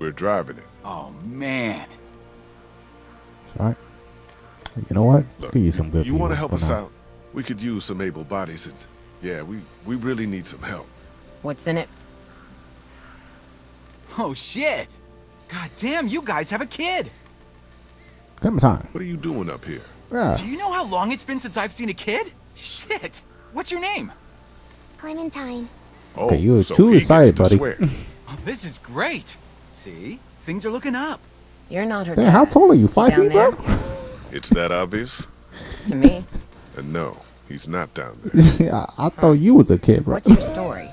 [SPEAKER 2] we're driving it.
[SPEAKER 10] Oh, man.
[SPEAKER 1] That's right. You know what?
[SPEAKER 2] Look,
[SPEAKER 1] Could use some good
[SPEAKER 2] you want to help us
[SPEAKER 1] now.
[SPEAKER 2] out? We could use some able bodies, and yeah, we we really need some help.
[SPEAKER 11] What's in it?
[SPEAKER 10] Oh, shit. God damn, you guys have a kid.
[SPEAKER 1] Come time.
[SPEAKER 2] What are you doing up here?
[SPEAKER 1] Yeah.
[SPEAKER 10] Do you know how long it's been since I've seen a kid? Shit. What's your name?
[SPEAKER 6] Clementine.
[SPEAKER 2] Oh,
[SPEAKER 1] Okay, you were
[SPEAKER 2] so
[SPEAKER 1] too excited,
[SPEAKER 2] to
[SPEAKER 1] buddy.
[SPEAKER 2] swear. (laughs)
[SPEAKER 10] Oh, this is great. See? Things are looking up.
[SPEAKER 11] You're not her
[SPEAKER 1] Damn,
[SPEAKER 11] dad.
[SPEAKER 1] how tall are you? Five feet, bro? (laughs)
[SPEAKER 2] it's that obvious?
[SPEAKER 11] To me?
[SPEAKER 2] And no, he's not down there. (laughs)
[SPEAKER 1] I, I thought you was a kid, bro.
[SPEAKER 11] What's your story?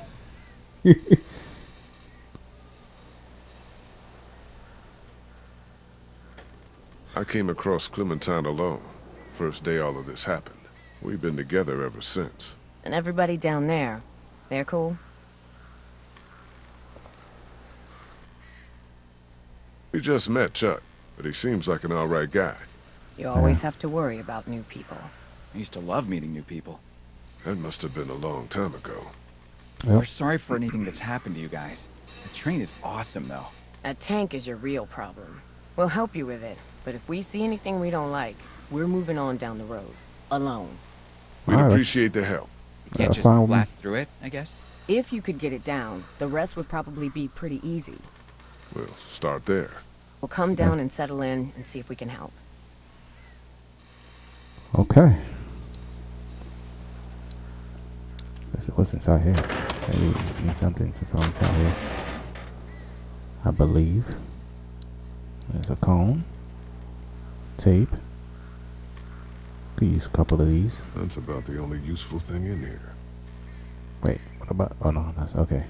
[SPEAKER 2] I came across Clementine alone. First day all of this happened. We've been together ever since.
[SPEAKER 11] And everybody down there, they're cool?
[SPEAKER 2] We just met Chuck, but he seems like an alright guy.
[SPEAKER 11] You always have to worry about new people.
[SPEAKER 10] I used to love meeting new people.
[SPEAKER 2] That must have been a long time ago.
[SPEAKER 1] Yep.
[SPEAKER 10] We're sorry for anything that's happened to you guys. The train is awesome, though.
[SPEAKER 11] A tank is your real problem. We'll help you with it, but if we see anything we don't like, we're moving on down the road. Alone.
[SPEAKER 2] We'd
[SPEAKER 1] Alright, that's-
[SPEAKER 2] appreciate the help.
[SPEAKER 10] You can't
[SPEAKER 1] That's
[SPEAKER 10] just
[SPEAKER 1] fine with
[SPEAKER 10] blast through it, I guess.
[SPEAKER 11] If you could get it down, the rest would probably be pretty easy.
[SPEAKER 2] We'll start there.
[SPEAKER 11] We'll come down and settle in and see if we can help.
[SPEAKER 1] Okay. Let's see what's inside here. Maybe see something inside here. I believe. There's a cone. Tape. Could use a couple of these.
[SPEAKER 4] That's about the only useful thing in here.
[SPEAKER 1] Wait, what about? Oh no, that's okay.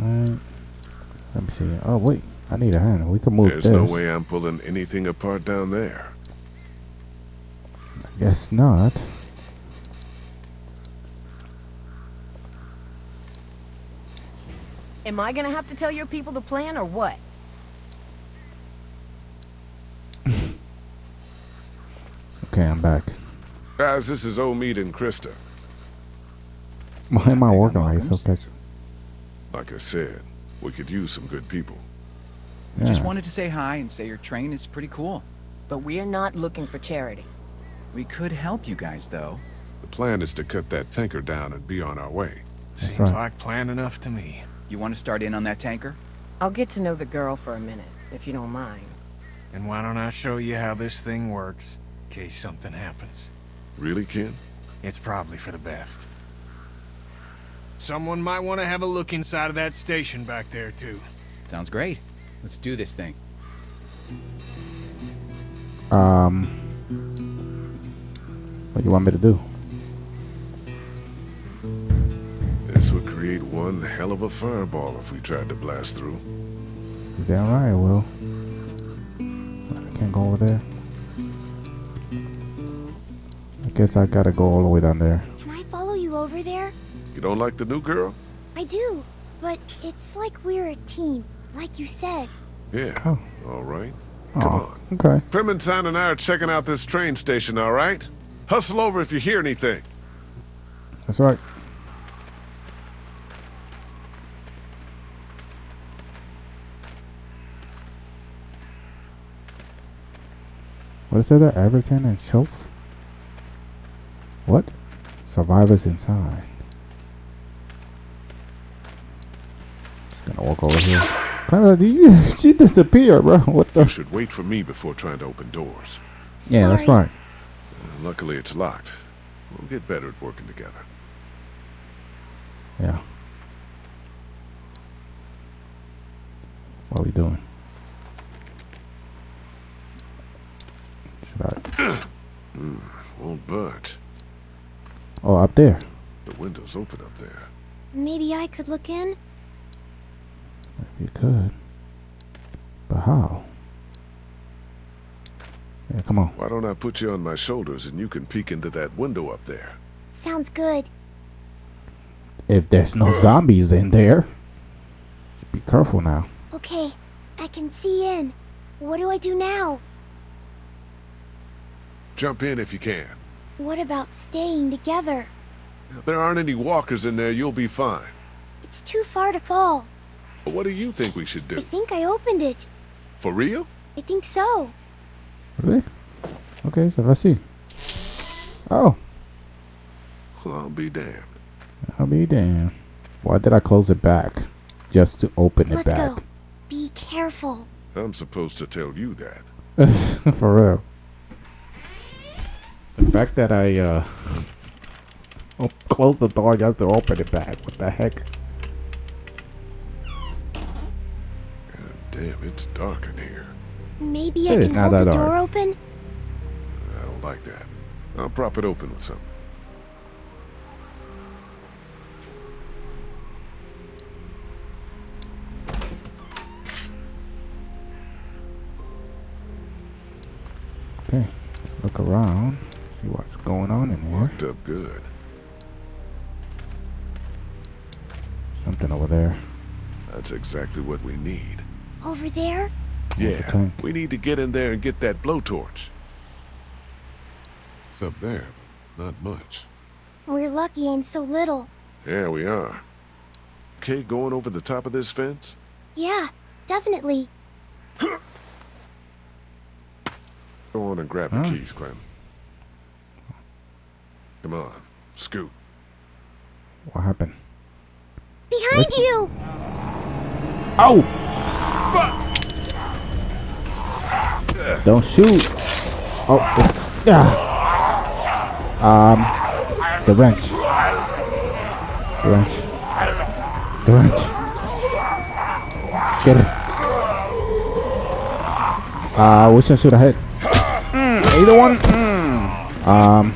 [SPEAKER 1] Alright. Let me see. Oh wait, I need a hand. We can move
[SPEAKER 2] There's
[SPEAKER 1] this.
[SPEAKER 2] no way I'm pulling anything apart down there.
[SPEAKER 1] I guess not.
[SPEAKER 11] Am I gonna have to tell your people the plan or what?
[SPEAKER 1] Okay, I'm back.
[SPEAKER 2] Guys, this is Omid and Christa.
[SPEAKER 1] Why am I working like so catch?
[SPEAKER 2] Like I said, we could use some good people.
[SPEAKER 1] Yeah.
[SPEAKER 10] Just wanted to say hi and say your train is pretty cool.
[SPEAKER 11] But we're not looking for charity.
[SPEAKER 10] We could help you guys, though.
[SPEAKER 4] The plan is to cut that tanker down and be on our way.
[SPEAKER 9] Seems
[SPEAKER 1] right.
[SPEAKER 9] like plan enough to me.
[SPEAKER 10] You want to start in on that tanker?
[SPEAKER 11] I'll get to know the girl for a minute, if you don't mind.
[SPEAKER 9] And why don't I show you how this thing works, in case something happens?
[SPEAKER 2] Really, Ken?
[SPEAKER 9] It's probably for the best. Someone might want to have a look inside of that station back there, too.
[SPEAKER 10] Sounds great. Let's do this thing.
[SPEAKER 1] Um, what do you want me to do?
[SPEAKER 2] This would create one hell of a fireball if we tried to blast through.
[SPEAKER 1] You damn right, I will. I can't go over there. Guess I gotta go all the way down there.
[SPEAKER 6] Can I follow you over there?
[SPEAKER 2] You don't like the new girl?
[SPEAKER 6] I do, but it's like we're a team, like you said.
[SPEAKER 2] Yeah.
[SPEAKER 1] Oh.
[SPEAKER 2] All right. Come
[SPEAKER 1] Oh,
[SPEAKER 2] on.
[SPEAKER 1] okay.
[SPEAKER 2] Clementine and I are checking out this train station, all right? Hustle over if you hear anything.
[SPEAKER 1] That's right. What is that? Everton and Schultz? What? Survivors inside. Just gonna walk over here. Clara, (laughs) did you, she disappeared, bro. What the?
[SPEAKER 2] You should wait for me before trying to open doors.
[SPEAKER 1] Yeah, that's
[SPEAKER 6] Sorry.
[SPEAKER 1] right.
[SPEAKER 2] Uh, Luckily, it's locked. We'll get better at working together.
[SPEAKER 1] Yeah. What are we doing? Should I? (clears throat)
[SPEAKER 2] Won't budge.
[SPEAKER 1] Oh, up there.
[SPEAKER 2] The window's open up there.
[SPEAKER 6] Maybe I could look in?
[SPEAKER 1] You could. But how? Yeah, come on.
[SPEAKER 2] Why don't I put you on my shoulders and you can peek into that window up there?
[SPEAKER 6] Sounds good.
[SPEAKER 1] If there's no zombies in there, be careful now.
[SPEAKER 6] Okay, I can see in. What do I do now?
[SPEAKER 2] Jump in if you can.
[SPEAKER 6] What about staying together?
[SPEAKER 2] There aren't any walkers in there, you'll be fine.
[SPEAKER 6] It's too far to fall.
[SPEAKER 2] What do you think we should do?
[SPEAKER 6] I think I opened it.
[SPEAKER 2] For real?
[SPEAKER 6] I think so.
[SPEAKER 1] Really? Okay, so let's see. Oh,
[SPEAKER 2] Well, I'll be damned.
[SPEAKER 1] I'll be damned. Why did I close it back? Just to open it back.
[SPEAKER 6] Let's
[SPEAKER 1] back.
[SPEAKER 6] go. Be careful.
[SPEAKER 2] I'm supposed to tell you that. (laughs)
[SPEAKER 1] For real. The fact that I uh (laughs) op- closed the door just to open it back. What the heck?
[SPEAKER 2] God damn, it's dark in here.
[SPEAKER 6] Maybe
[SPEAKER 1] It
[SPEAKER 6] I
[SPEAKER 1] is
[SPEAKER 6] can
[SPEAKER 1] not
[SPEAKER 6] hold the
[SPEAKER 1] dark.
[SPEAKER 6] door open?
[SPEAKER 2] I don't like that. I'll prop it open with something.
[SPEAKER 1] Okay, let's look around. See what's going on in here.
[SPEAKER 2] Locked up good.
[SPEAKER 1] Something over there.
[SPEAKER 2] That's exactly what we need.
[SPEAKER 6] Over there?
[SPEAKER 2] Yeah,
[SPEAKER 1] tank.
[SPEAKER 2] we need to get in there and get that blowtorch.
[SPEAKER 4] It's up there, but not much.
[SPEAKER 6] We're lucky I'm so little.
[SPEAKER 2] Yeah, we are. Okay, going over the top of this fence?
[SPEAKER 6] Yeah, definitely.
[SPEAKER 2] Go on and grab the
[SPEAKER 1] Huh?
[SPEAKER 2] keys, Clem. Come on, scoot.
[SPEAKER 1] What happened?
[SPEAKER 6] Behind
[SPEAKER 1] Let's-
[SPEAKER 6] you!
[SPEAKER 1] Oh! Don't shoot. Oh, yeah. Um, the wrench. The wrench. The wrench. Get it. Uh, which one should I hit? Either one. Um.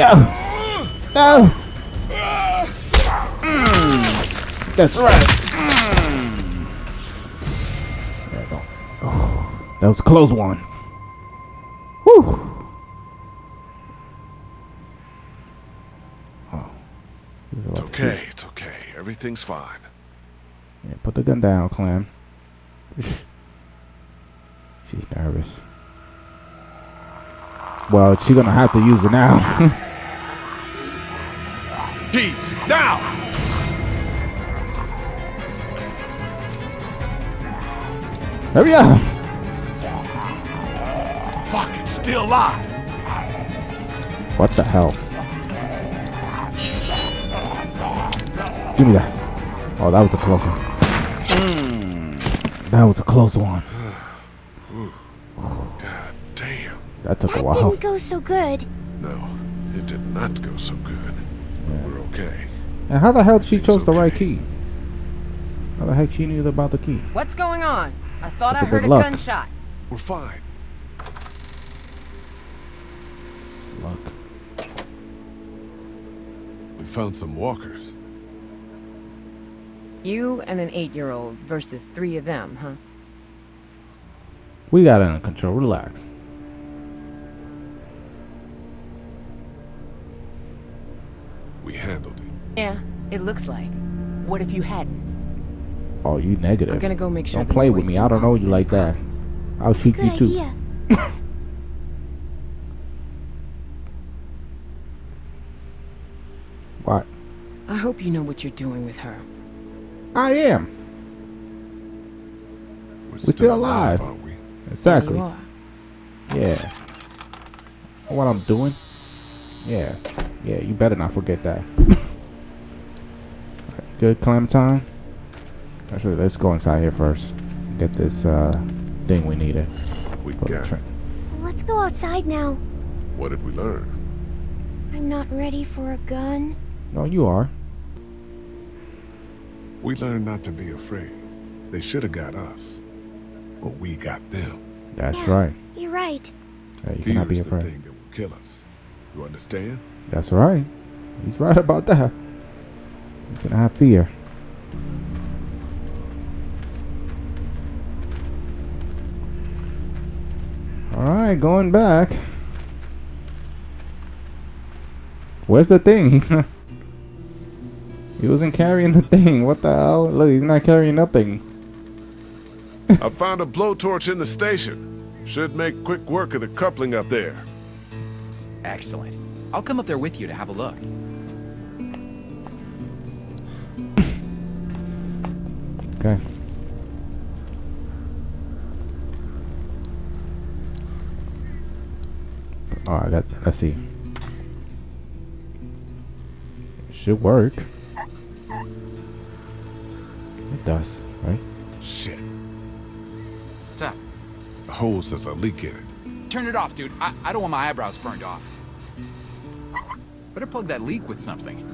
[SPEAKER 1] No. No. That's right. There you go. Oh, (sighs) that was a close one. Whew. Oh.
[SPEAKER 2] It's okay, it's okay. Everything's fine.
[SPEAKER 1] Yeah, put the gun down, Clem. (sighs) She's nervous. Well, she's gonna have to use it now. (laughs)
[SPEAKER 2] Keys, now!
[SPEAKER 1] Hurry up!
[SPEAKER 2] Fuck, it's still locked.
[SPEAKER 1] What the hell? Give me that. Oh, that was a close one. Hmm. That was a close one. (sighs)
[SPEAKER 2] God damn.
[SPEAKER 1] That took a
[SPEAKER 6] That
[SPEAKER 1] while.
[SPEAKER 6] didn't go so good.
[SPEAKER 2] No, it did not go so good. But we're okay.
[SPEAKER 1] And how the hell did she chose the right key? How the heck she knew about the key?
[SPEAKER 11] What's going on? I thought
[SPEAKER 1] That's
[SPEAKER 11] I
[SPEAKER 1] a
[SPEAKER 11] heard a
[SPEAKER 1] luck.
[SPEAKER 11] gunshot.
[SPEAKER 2] We're fine.
[SPEAKER 1] Look.
[SPEAKER 4] We found some walkers.
[SPEAKER 11] You and an eight-year-old versus three of them, huh?
[SPEAKER 1] We got it under control. Relax.
[SPEAKER 4] We handled it.
[SPEAKER 11] Yeah, it looks like. What if you hadn't?
[SPEAKER 1] Oh, you negative.
[SPEAKER 11] I'm gonna go make sure
[SPEAKER 1] Don't play with me. I don't know you like that.
[SPEAKER 11] problems.
[SPEAKER 1] I'll shoot you too. (laughs) What?
[SPEAKER 11] I hope you know what you're doing with her.
[SPEAKER 1] I am.
[SPEAKER 4] We're,
[SPEAKER 1] still alive.
[SPEAKER 4] aren't we?
[SPEAKER 1] Exactly.
[SPEAKER 11] There you are.
[SPEAKER 1] Yeah. What I'm doing? Yeah. Yeah, you better not forget that. (laughs) Okay, Good Clementine? Actually, let's go inside here first. Get this uh thing we needed.
[SPEAKER 2] We
[SPEAKER 1] for
[SPEAKER 2] got it.
[SPEAKER 6] Let's go outside now.
[SPEAKER 2] What did we learn?
[SPEAKER 6] I'm not ready for a gun.
[SPEAKER 1] No, you are.
[SPEAKER 4] We learned not to be afraid. They should have got us. But we got them.
[SPEAKER 1] That's
[SPEAKER 6] Yeah.
[SPEAKER 1] right.
[SPEAKER 6] You're right.
[SPEAKER 1] Yeah, you
[SPEAKER 4] Fear
[SPEAKER 1] cannot be
[SPEAKER 4] is the
[SPEAKER 1] afraid.
[SPEAKER 4] thing that will kill us. You understand?
[SPEAKER 1] That's right. He's right about that. You can have fear. Alright, going back. Where's the thing? (laughs) He's not. He wasn't carrying the thing. What the hell? Look, he's not carrying nothing.
[SPEAKER 2] I found a blowtorch in the station. Should make quick work of the coupling up there.
[SPEAKER 10] Excellent. I'll come up there with you to have a look.
[SPEAKER 1] Okay. I. Let's see. Should work. It does, right?
[SPEAKER 4] Shit.
[SPEAKER 10] What's up?
[SPEAKER 4] The hose says a leak in it.
[SPEAKER 10] Turn it off, dude. I, I don't want my eyebrows burned off. Better plug that leak with something.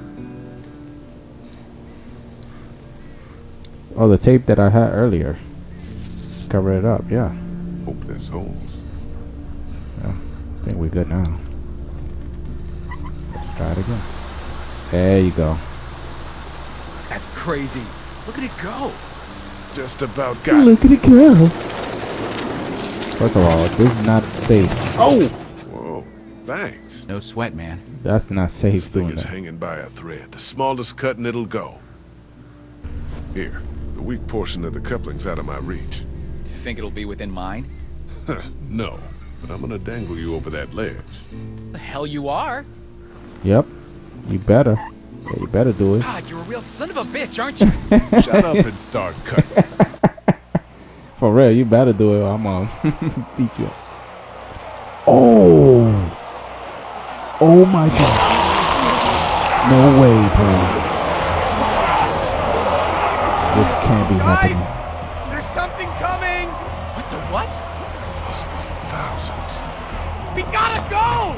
[SPEAKER 1] Oh, the tape that I had earlier. Cover it up. Yeah.
[SPEAKER 4] Hope there's holes.
[SPEAKER 1] Yeah. I think we're good now. Let's try it again. There you go.
[SPEAKER 10] That's crazy. Look at it go.
[SPEAKER 2] Just about got.
[SPEAKER 1] Look at it go. First of all, this is not safe. Oh,
[SPEAKER 4] Whoa. Thanks.
[SPEAKER 10] No sweat, man.
[SPEAKER 1] that's not
[SPEAKER 2] This
[SPEAKER 1] safe
[SPEAKER 2] thing
[SPEAKER 1] doing
[SPEAKER 2] is
[SPEAKER 1] that.
[SPEAKER 2] hanging by a thread. The smallest cut and it'll go. Here, the weak portion of the coupling's out of my reach.
[SPEAKER 10] You think it'll be within mine? (laughs)
[SPEAKER 4] no. But I'm gonna dangle you over that ledge.
[SPEAKER 10] The hell you are?
[SPEAKER 1] Yep. You better. Yeah, you better do it.
[SPEAKER 10] God, you're a real son of a bitch, aren't you? (laughs)
[SPEAKER 4] Shut up and start cutting.
[SPEAKER 1] For real, you better do it. I'm on. (laughs) beat you. Oh. Oh my god. No way, bro. This can't be
[SPEAKER 3] Guys!
[SPEAKER 1] happening.
[SPEAKER 3] There's something coming!
[SPEAKER 10] What the what?
[SPEAKER 2] Must be thousands.
[SPEAKER 3] We gotta go!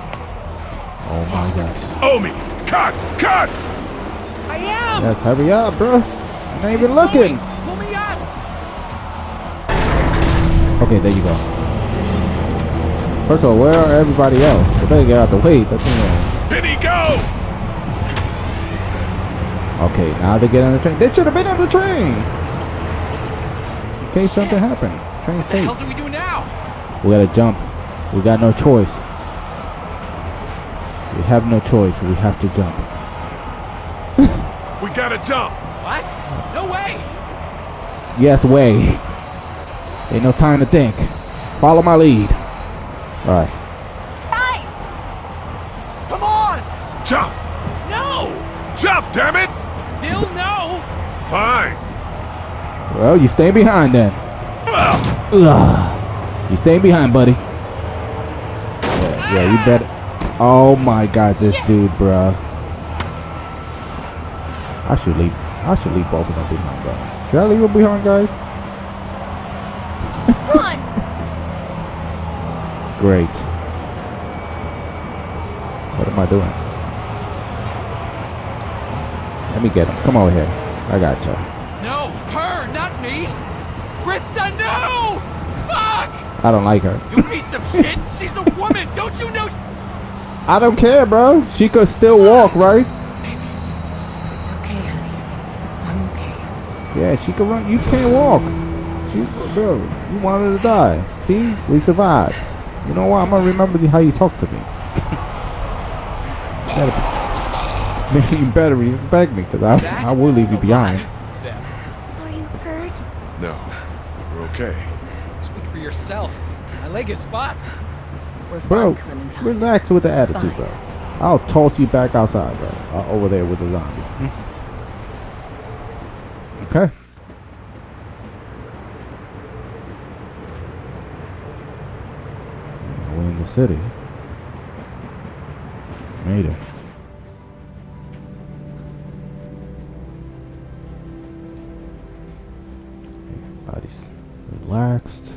[SPEAKER 1] Oh my gosh.
[SPEAKER 2] Omi! Cut! Cut!
[SPEAKER 10] I am!
[SPEAKER 1] Yes, hurry up, bro. I'm not even looking.
[SPEAKER 10] Pull
[SPEAKER 1] Okay, there you go. First of all, where are everybody else? They better get out the way. That's you
[SPEAKER 2] Did he go?
[SPEAKER 1] Okay, now they get on the train. They should have been on the train. In case something happened. Train's
[SPEAKER 10] What the hell do we do now?
[SPEAKER 1] We gotta jump. We got no choice. We have no choice. We have to jump.
[SPEAKER 2] We gotta jump.
[SPEAKER 10] What? No way!
[SPEAKER 1] Yes, way. Ain't no time to think. Follow my lead. All right.
[SPEAKER 6] Guys!
[SPEAKER 3] Come on!
[SPEAKER 2] Jump!
[SPEAKER 10] No!
[SPEAKER 2] Jump, damn it!
[SPEAKER 10] Still no!
[SPEAKER 2] Fine.
[SPEAKER 1] Well, you stay behind then.
[SPEAKER 2] Ugh.
[SPEAKER 1] Ugh. You stay behind, buddy. Yeah, yeah, you ah. better. Oh my God, this dude, bruh. I should leave. I should leave both of them behind, bro. Should I leave them behind, guys? Great. What am I doing? Let me get him. Come over here. I got you.
[SPEAKER 10] No! Her, not me! Christa, no! Fuck!
[SPEAKER 1] I don't like her.
[SPEAKER 10] You piece of shit! She's a woman! Don't you know?
[SPEAKER 1] I don't care, bro. She could still walk, right?
[SPEAKER 11] It's okay, honey. I'm okay.
[SPEAKER 1] Yeah, she could run. You can't walk. She, bro, you wanted to die. See, we survived. You know what? I'm gonna remember how you talk to me. (laughs) better, be- you better respect me, cause I, I will leave you behind.
[SPEAKER 6] Are you hurt?
[SPEAKER 2] No, we're okay.
[SPEAKER 10] Speak for yourself. My leg is spot.
[SPEAKER 11] We're fine,
[SPEAKER 1] Bro,
[SPEAKER 11] Clementine.
[SPEAKER 1] relax with the attitude,
[SPEAKER 11] Fine.
[SPEAKER 1] bro. I'll toss you back outside, bro. Uh, over there with the zombies. (laughs) okay. We're in the city. Made it. Everybody's relaxed.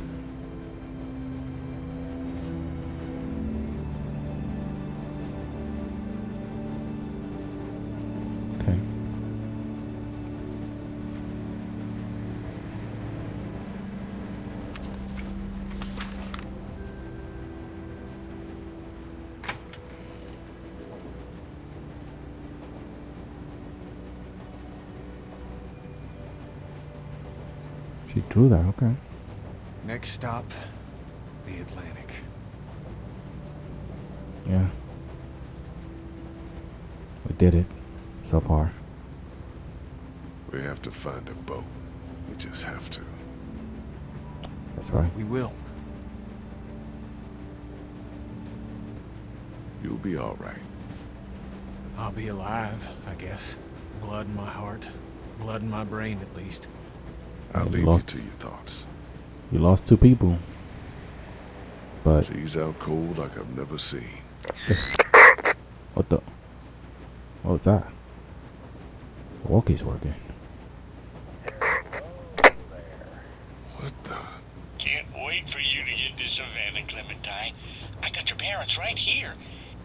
[SPEAKER 1] She drew that, okay.
[SPEAKER 9] Next stop, the Atlantic.
[SPEAKER 1] Yeah. We did it so far.
[SPEAKER 2] We have to find a boat. We just have to.
[SPEAKER 1] That's right.
[SPEAKER 9] We will.
[SPEAKER 2] You'll be all right.
[SPEAKER 9] I'll be alive, I guess. Blood in my heart. Blood in my brain, at least.
[SPEAKER 2] I'll
[SPEAKER 1] You
[SPEAKER 2] leave
[SPEAKER 1] lost-
[SPEAKER 2] you to your thoughts.
[SPEAKER 1] You lost two people. But
[SPEAKER 2] She's out cold like I've never seen. (laughs)
[SPEAKER 1] what the what was that? Walkie's working.
[SPEAKER 2] What the?
[SPEAKER 12] Can't wait for you to get to Savannah, Clementine. I got your parents right here.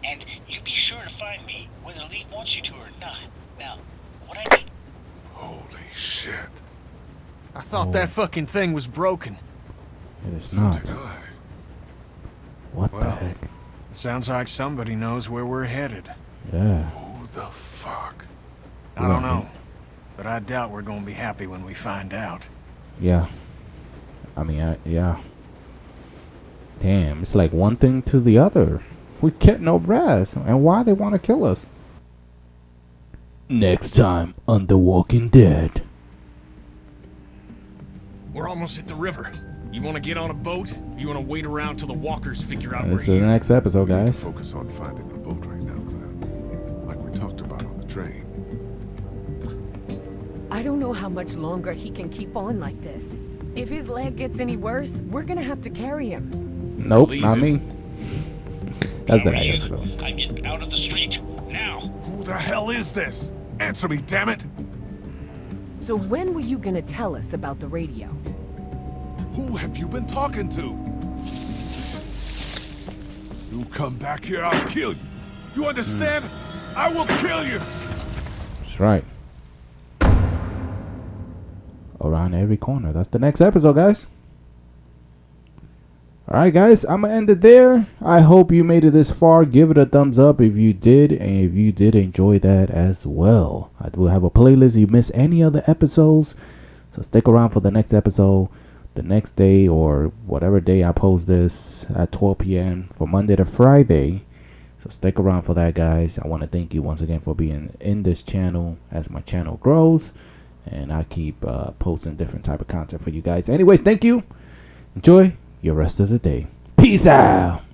[SPEAKER 12] And you be sure to find me, whether Lee wants you to or not. Now, what I need
[SPEAKER 2] Holy shit.
[SPEAKER 9] I thought
[SPEAKER 1] Oh.
[SPEAKER 9] that fucking thing was broken.
[SPEAKER 1] It is
[SPEAKER 2] So
[SPEAKER 1] not.
[SPEAKER 2] did I.
[SPEAKER 1] What the
[SPEAKER 9] Well.
[SPEAKER 1] heck?
[SPEAKER 9] Sounds like somebody knows where we're headed.
[SPEAKER 1] Yeah.
[SPEAKER 2] Who the fuck?
[SPEAKER 9] I don't
[SPEAKER 1] Yeah.
[SPEAKER 9] know. But I doubt we're gonna be happy when we find out.
[SPEAKER 1] Yeah. I mean, I, yeah. Damn, it's like one thing to the other. We get no rest, and why they want to kill us? Next time on The Walking Dead.
[SPEAKER 13] We're almost at the river. You want to get on a boat? You want to wait around till the walkers figure out
[SPEAKER 1] This is the next episode,
[SPEAKER 2] We
[SPEAKER 1] guys.
[SPEAKER 2] focus on finding the boat right now, Clem. Like we talked about on the train.
[SPEAKER 11] I don't know how much longer he can keep on like this. If his leg gets any worse, we're gonna have to carry him.
[SPEAKER 1] Nope,
[SPEAKER 13] Believe
[SPEAKER 1] not
[SPEAKER 13] it.
[SPEAKER 1] me. That's the
[SPEAKER 12] were
[SPEAKER 1] next episode.
[SPEAKER 12] I'd get out of the street now.
[SPEAKER 2] Who the hell is this? Answer me, damn it!
[SPEAKER 11] So when were you gonna tell us about the radio?
[SPEAKER 2] Who have you been talking to? You come back here, I'll kill you. You understand? I will kill you.
[SPEAKER 1] That's right. Around every corner. That's the next episode, guys. Alright, guys, I'm going to end it there. I hope you made it this far. Give it a thumbs up if you did, and if you did enjoy that as well. I will have a playlist. If you miss any other episodes, so stick around for the next episode the next day or whatever day I post this at 12 p.m. for Monday to Friday. So stick around for that, guys. I want to thank you once again for being in this channel as my channel grows, and I keep uh, posting different type of content for you guys. Anyways, thank you. Enjoy your rest of the day. Peace out.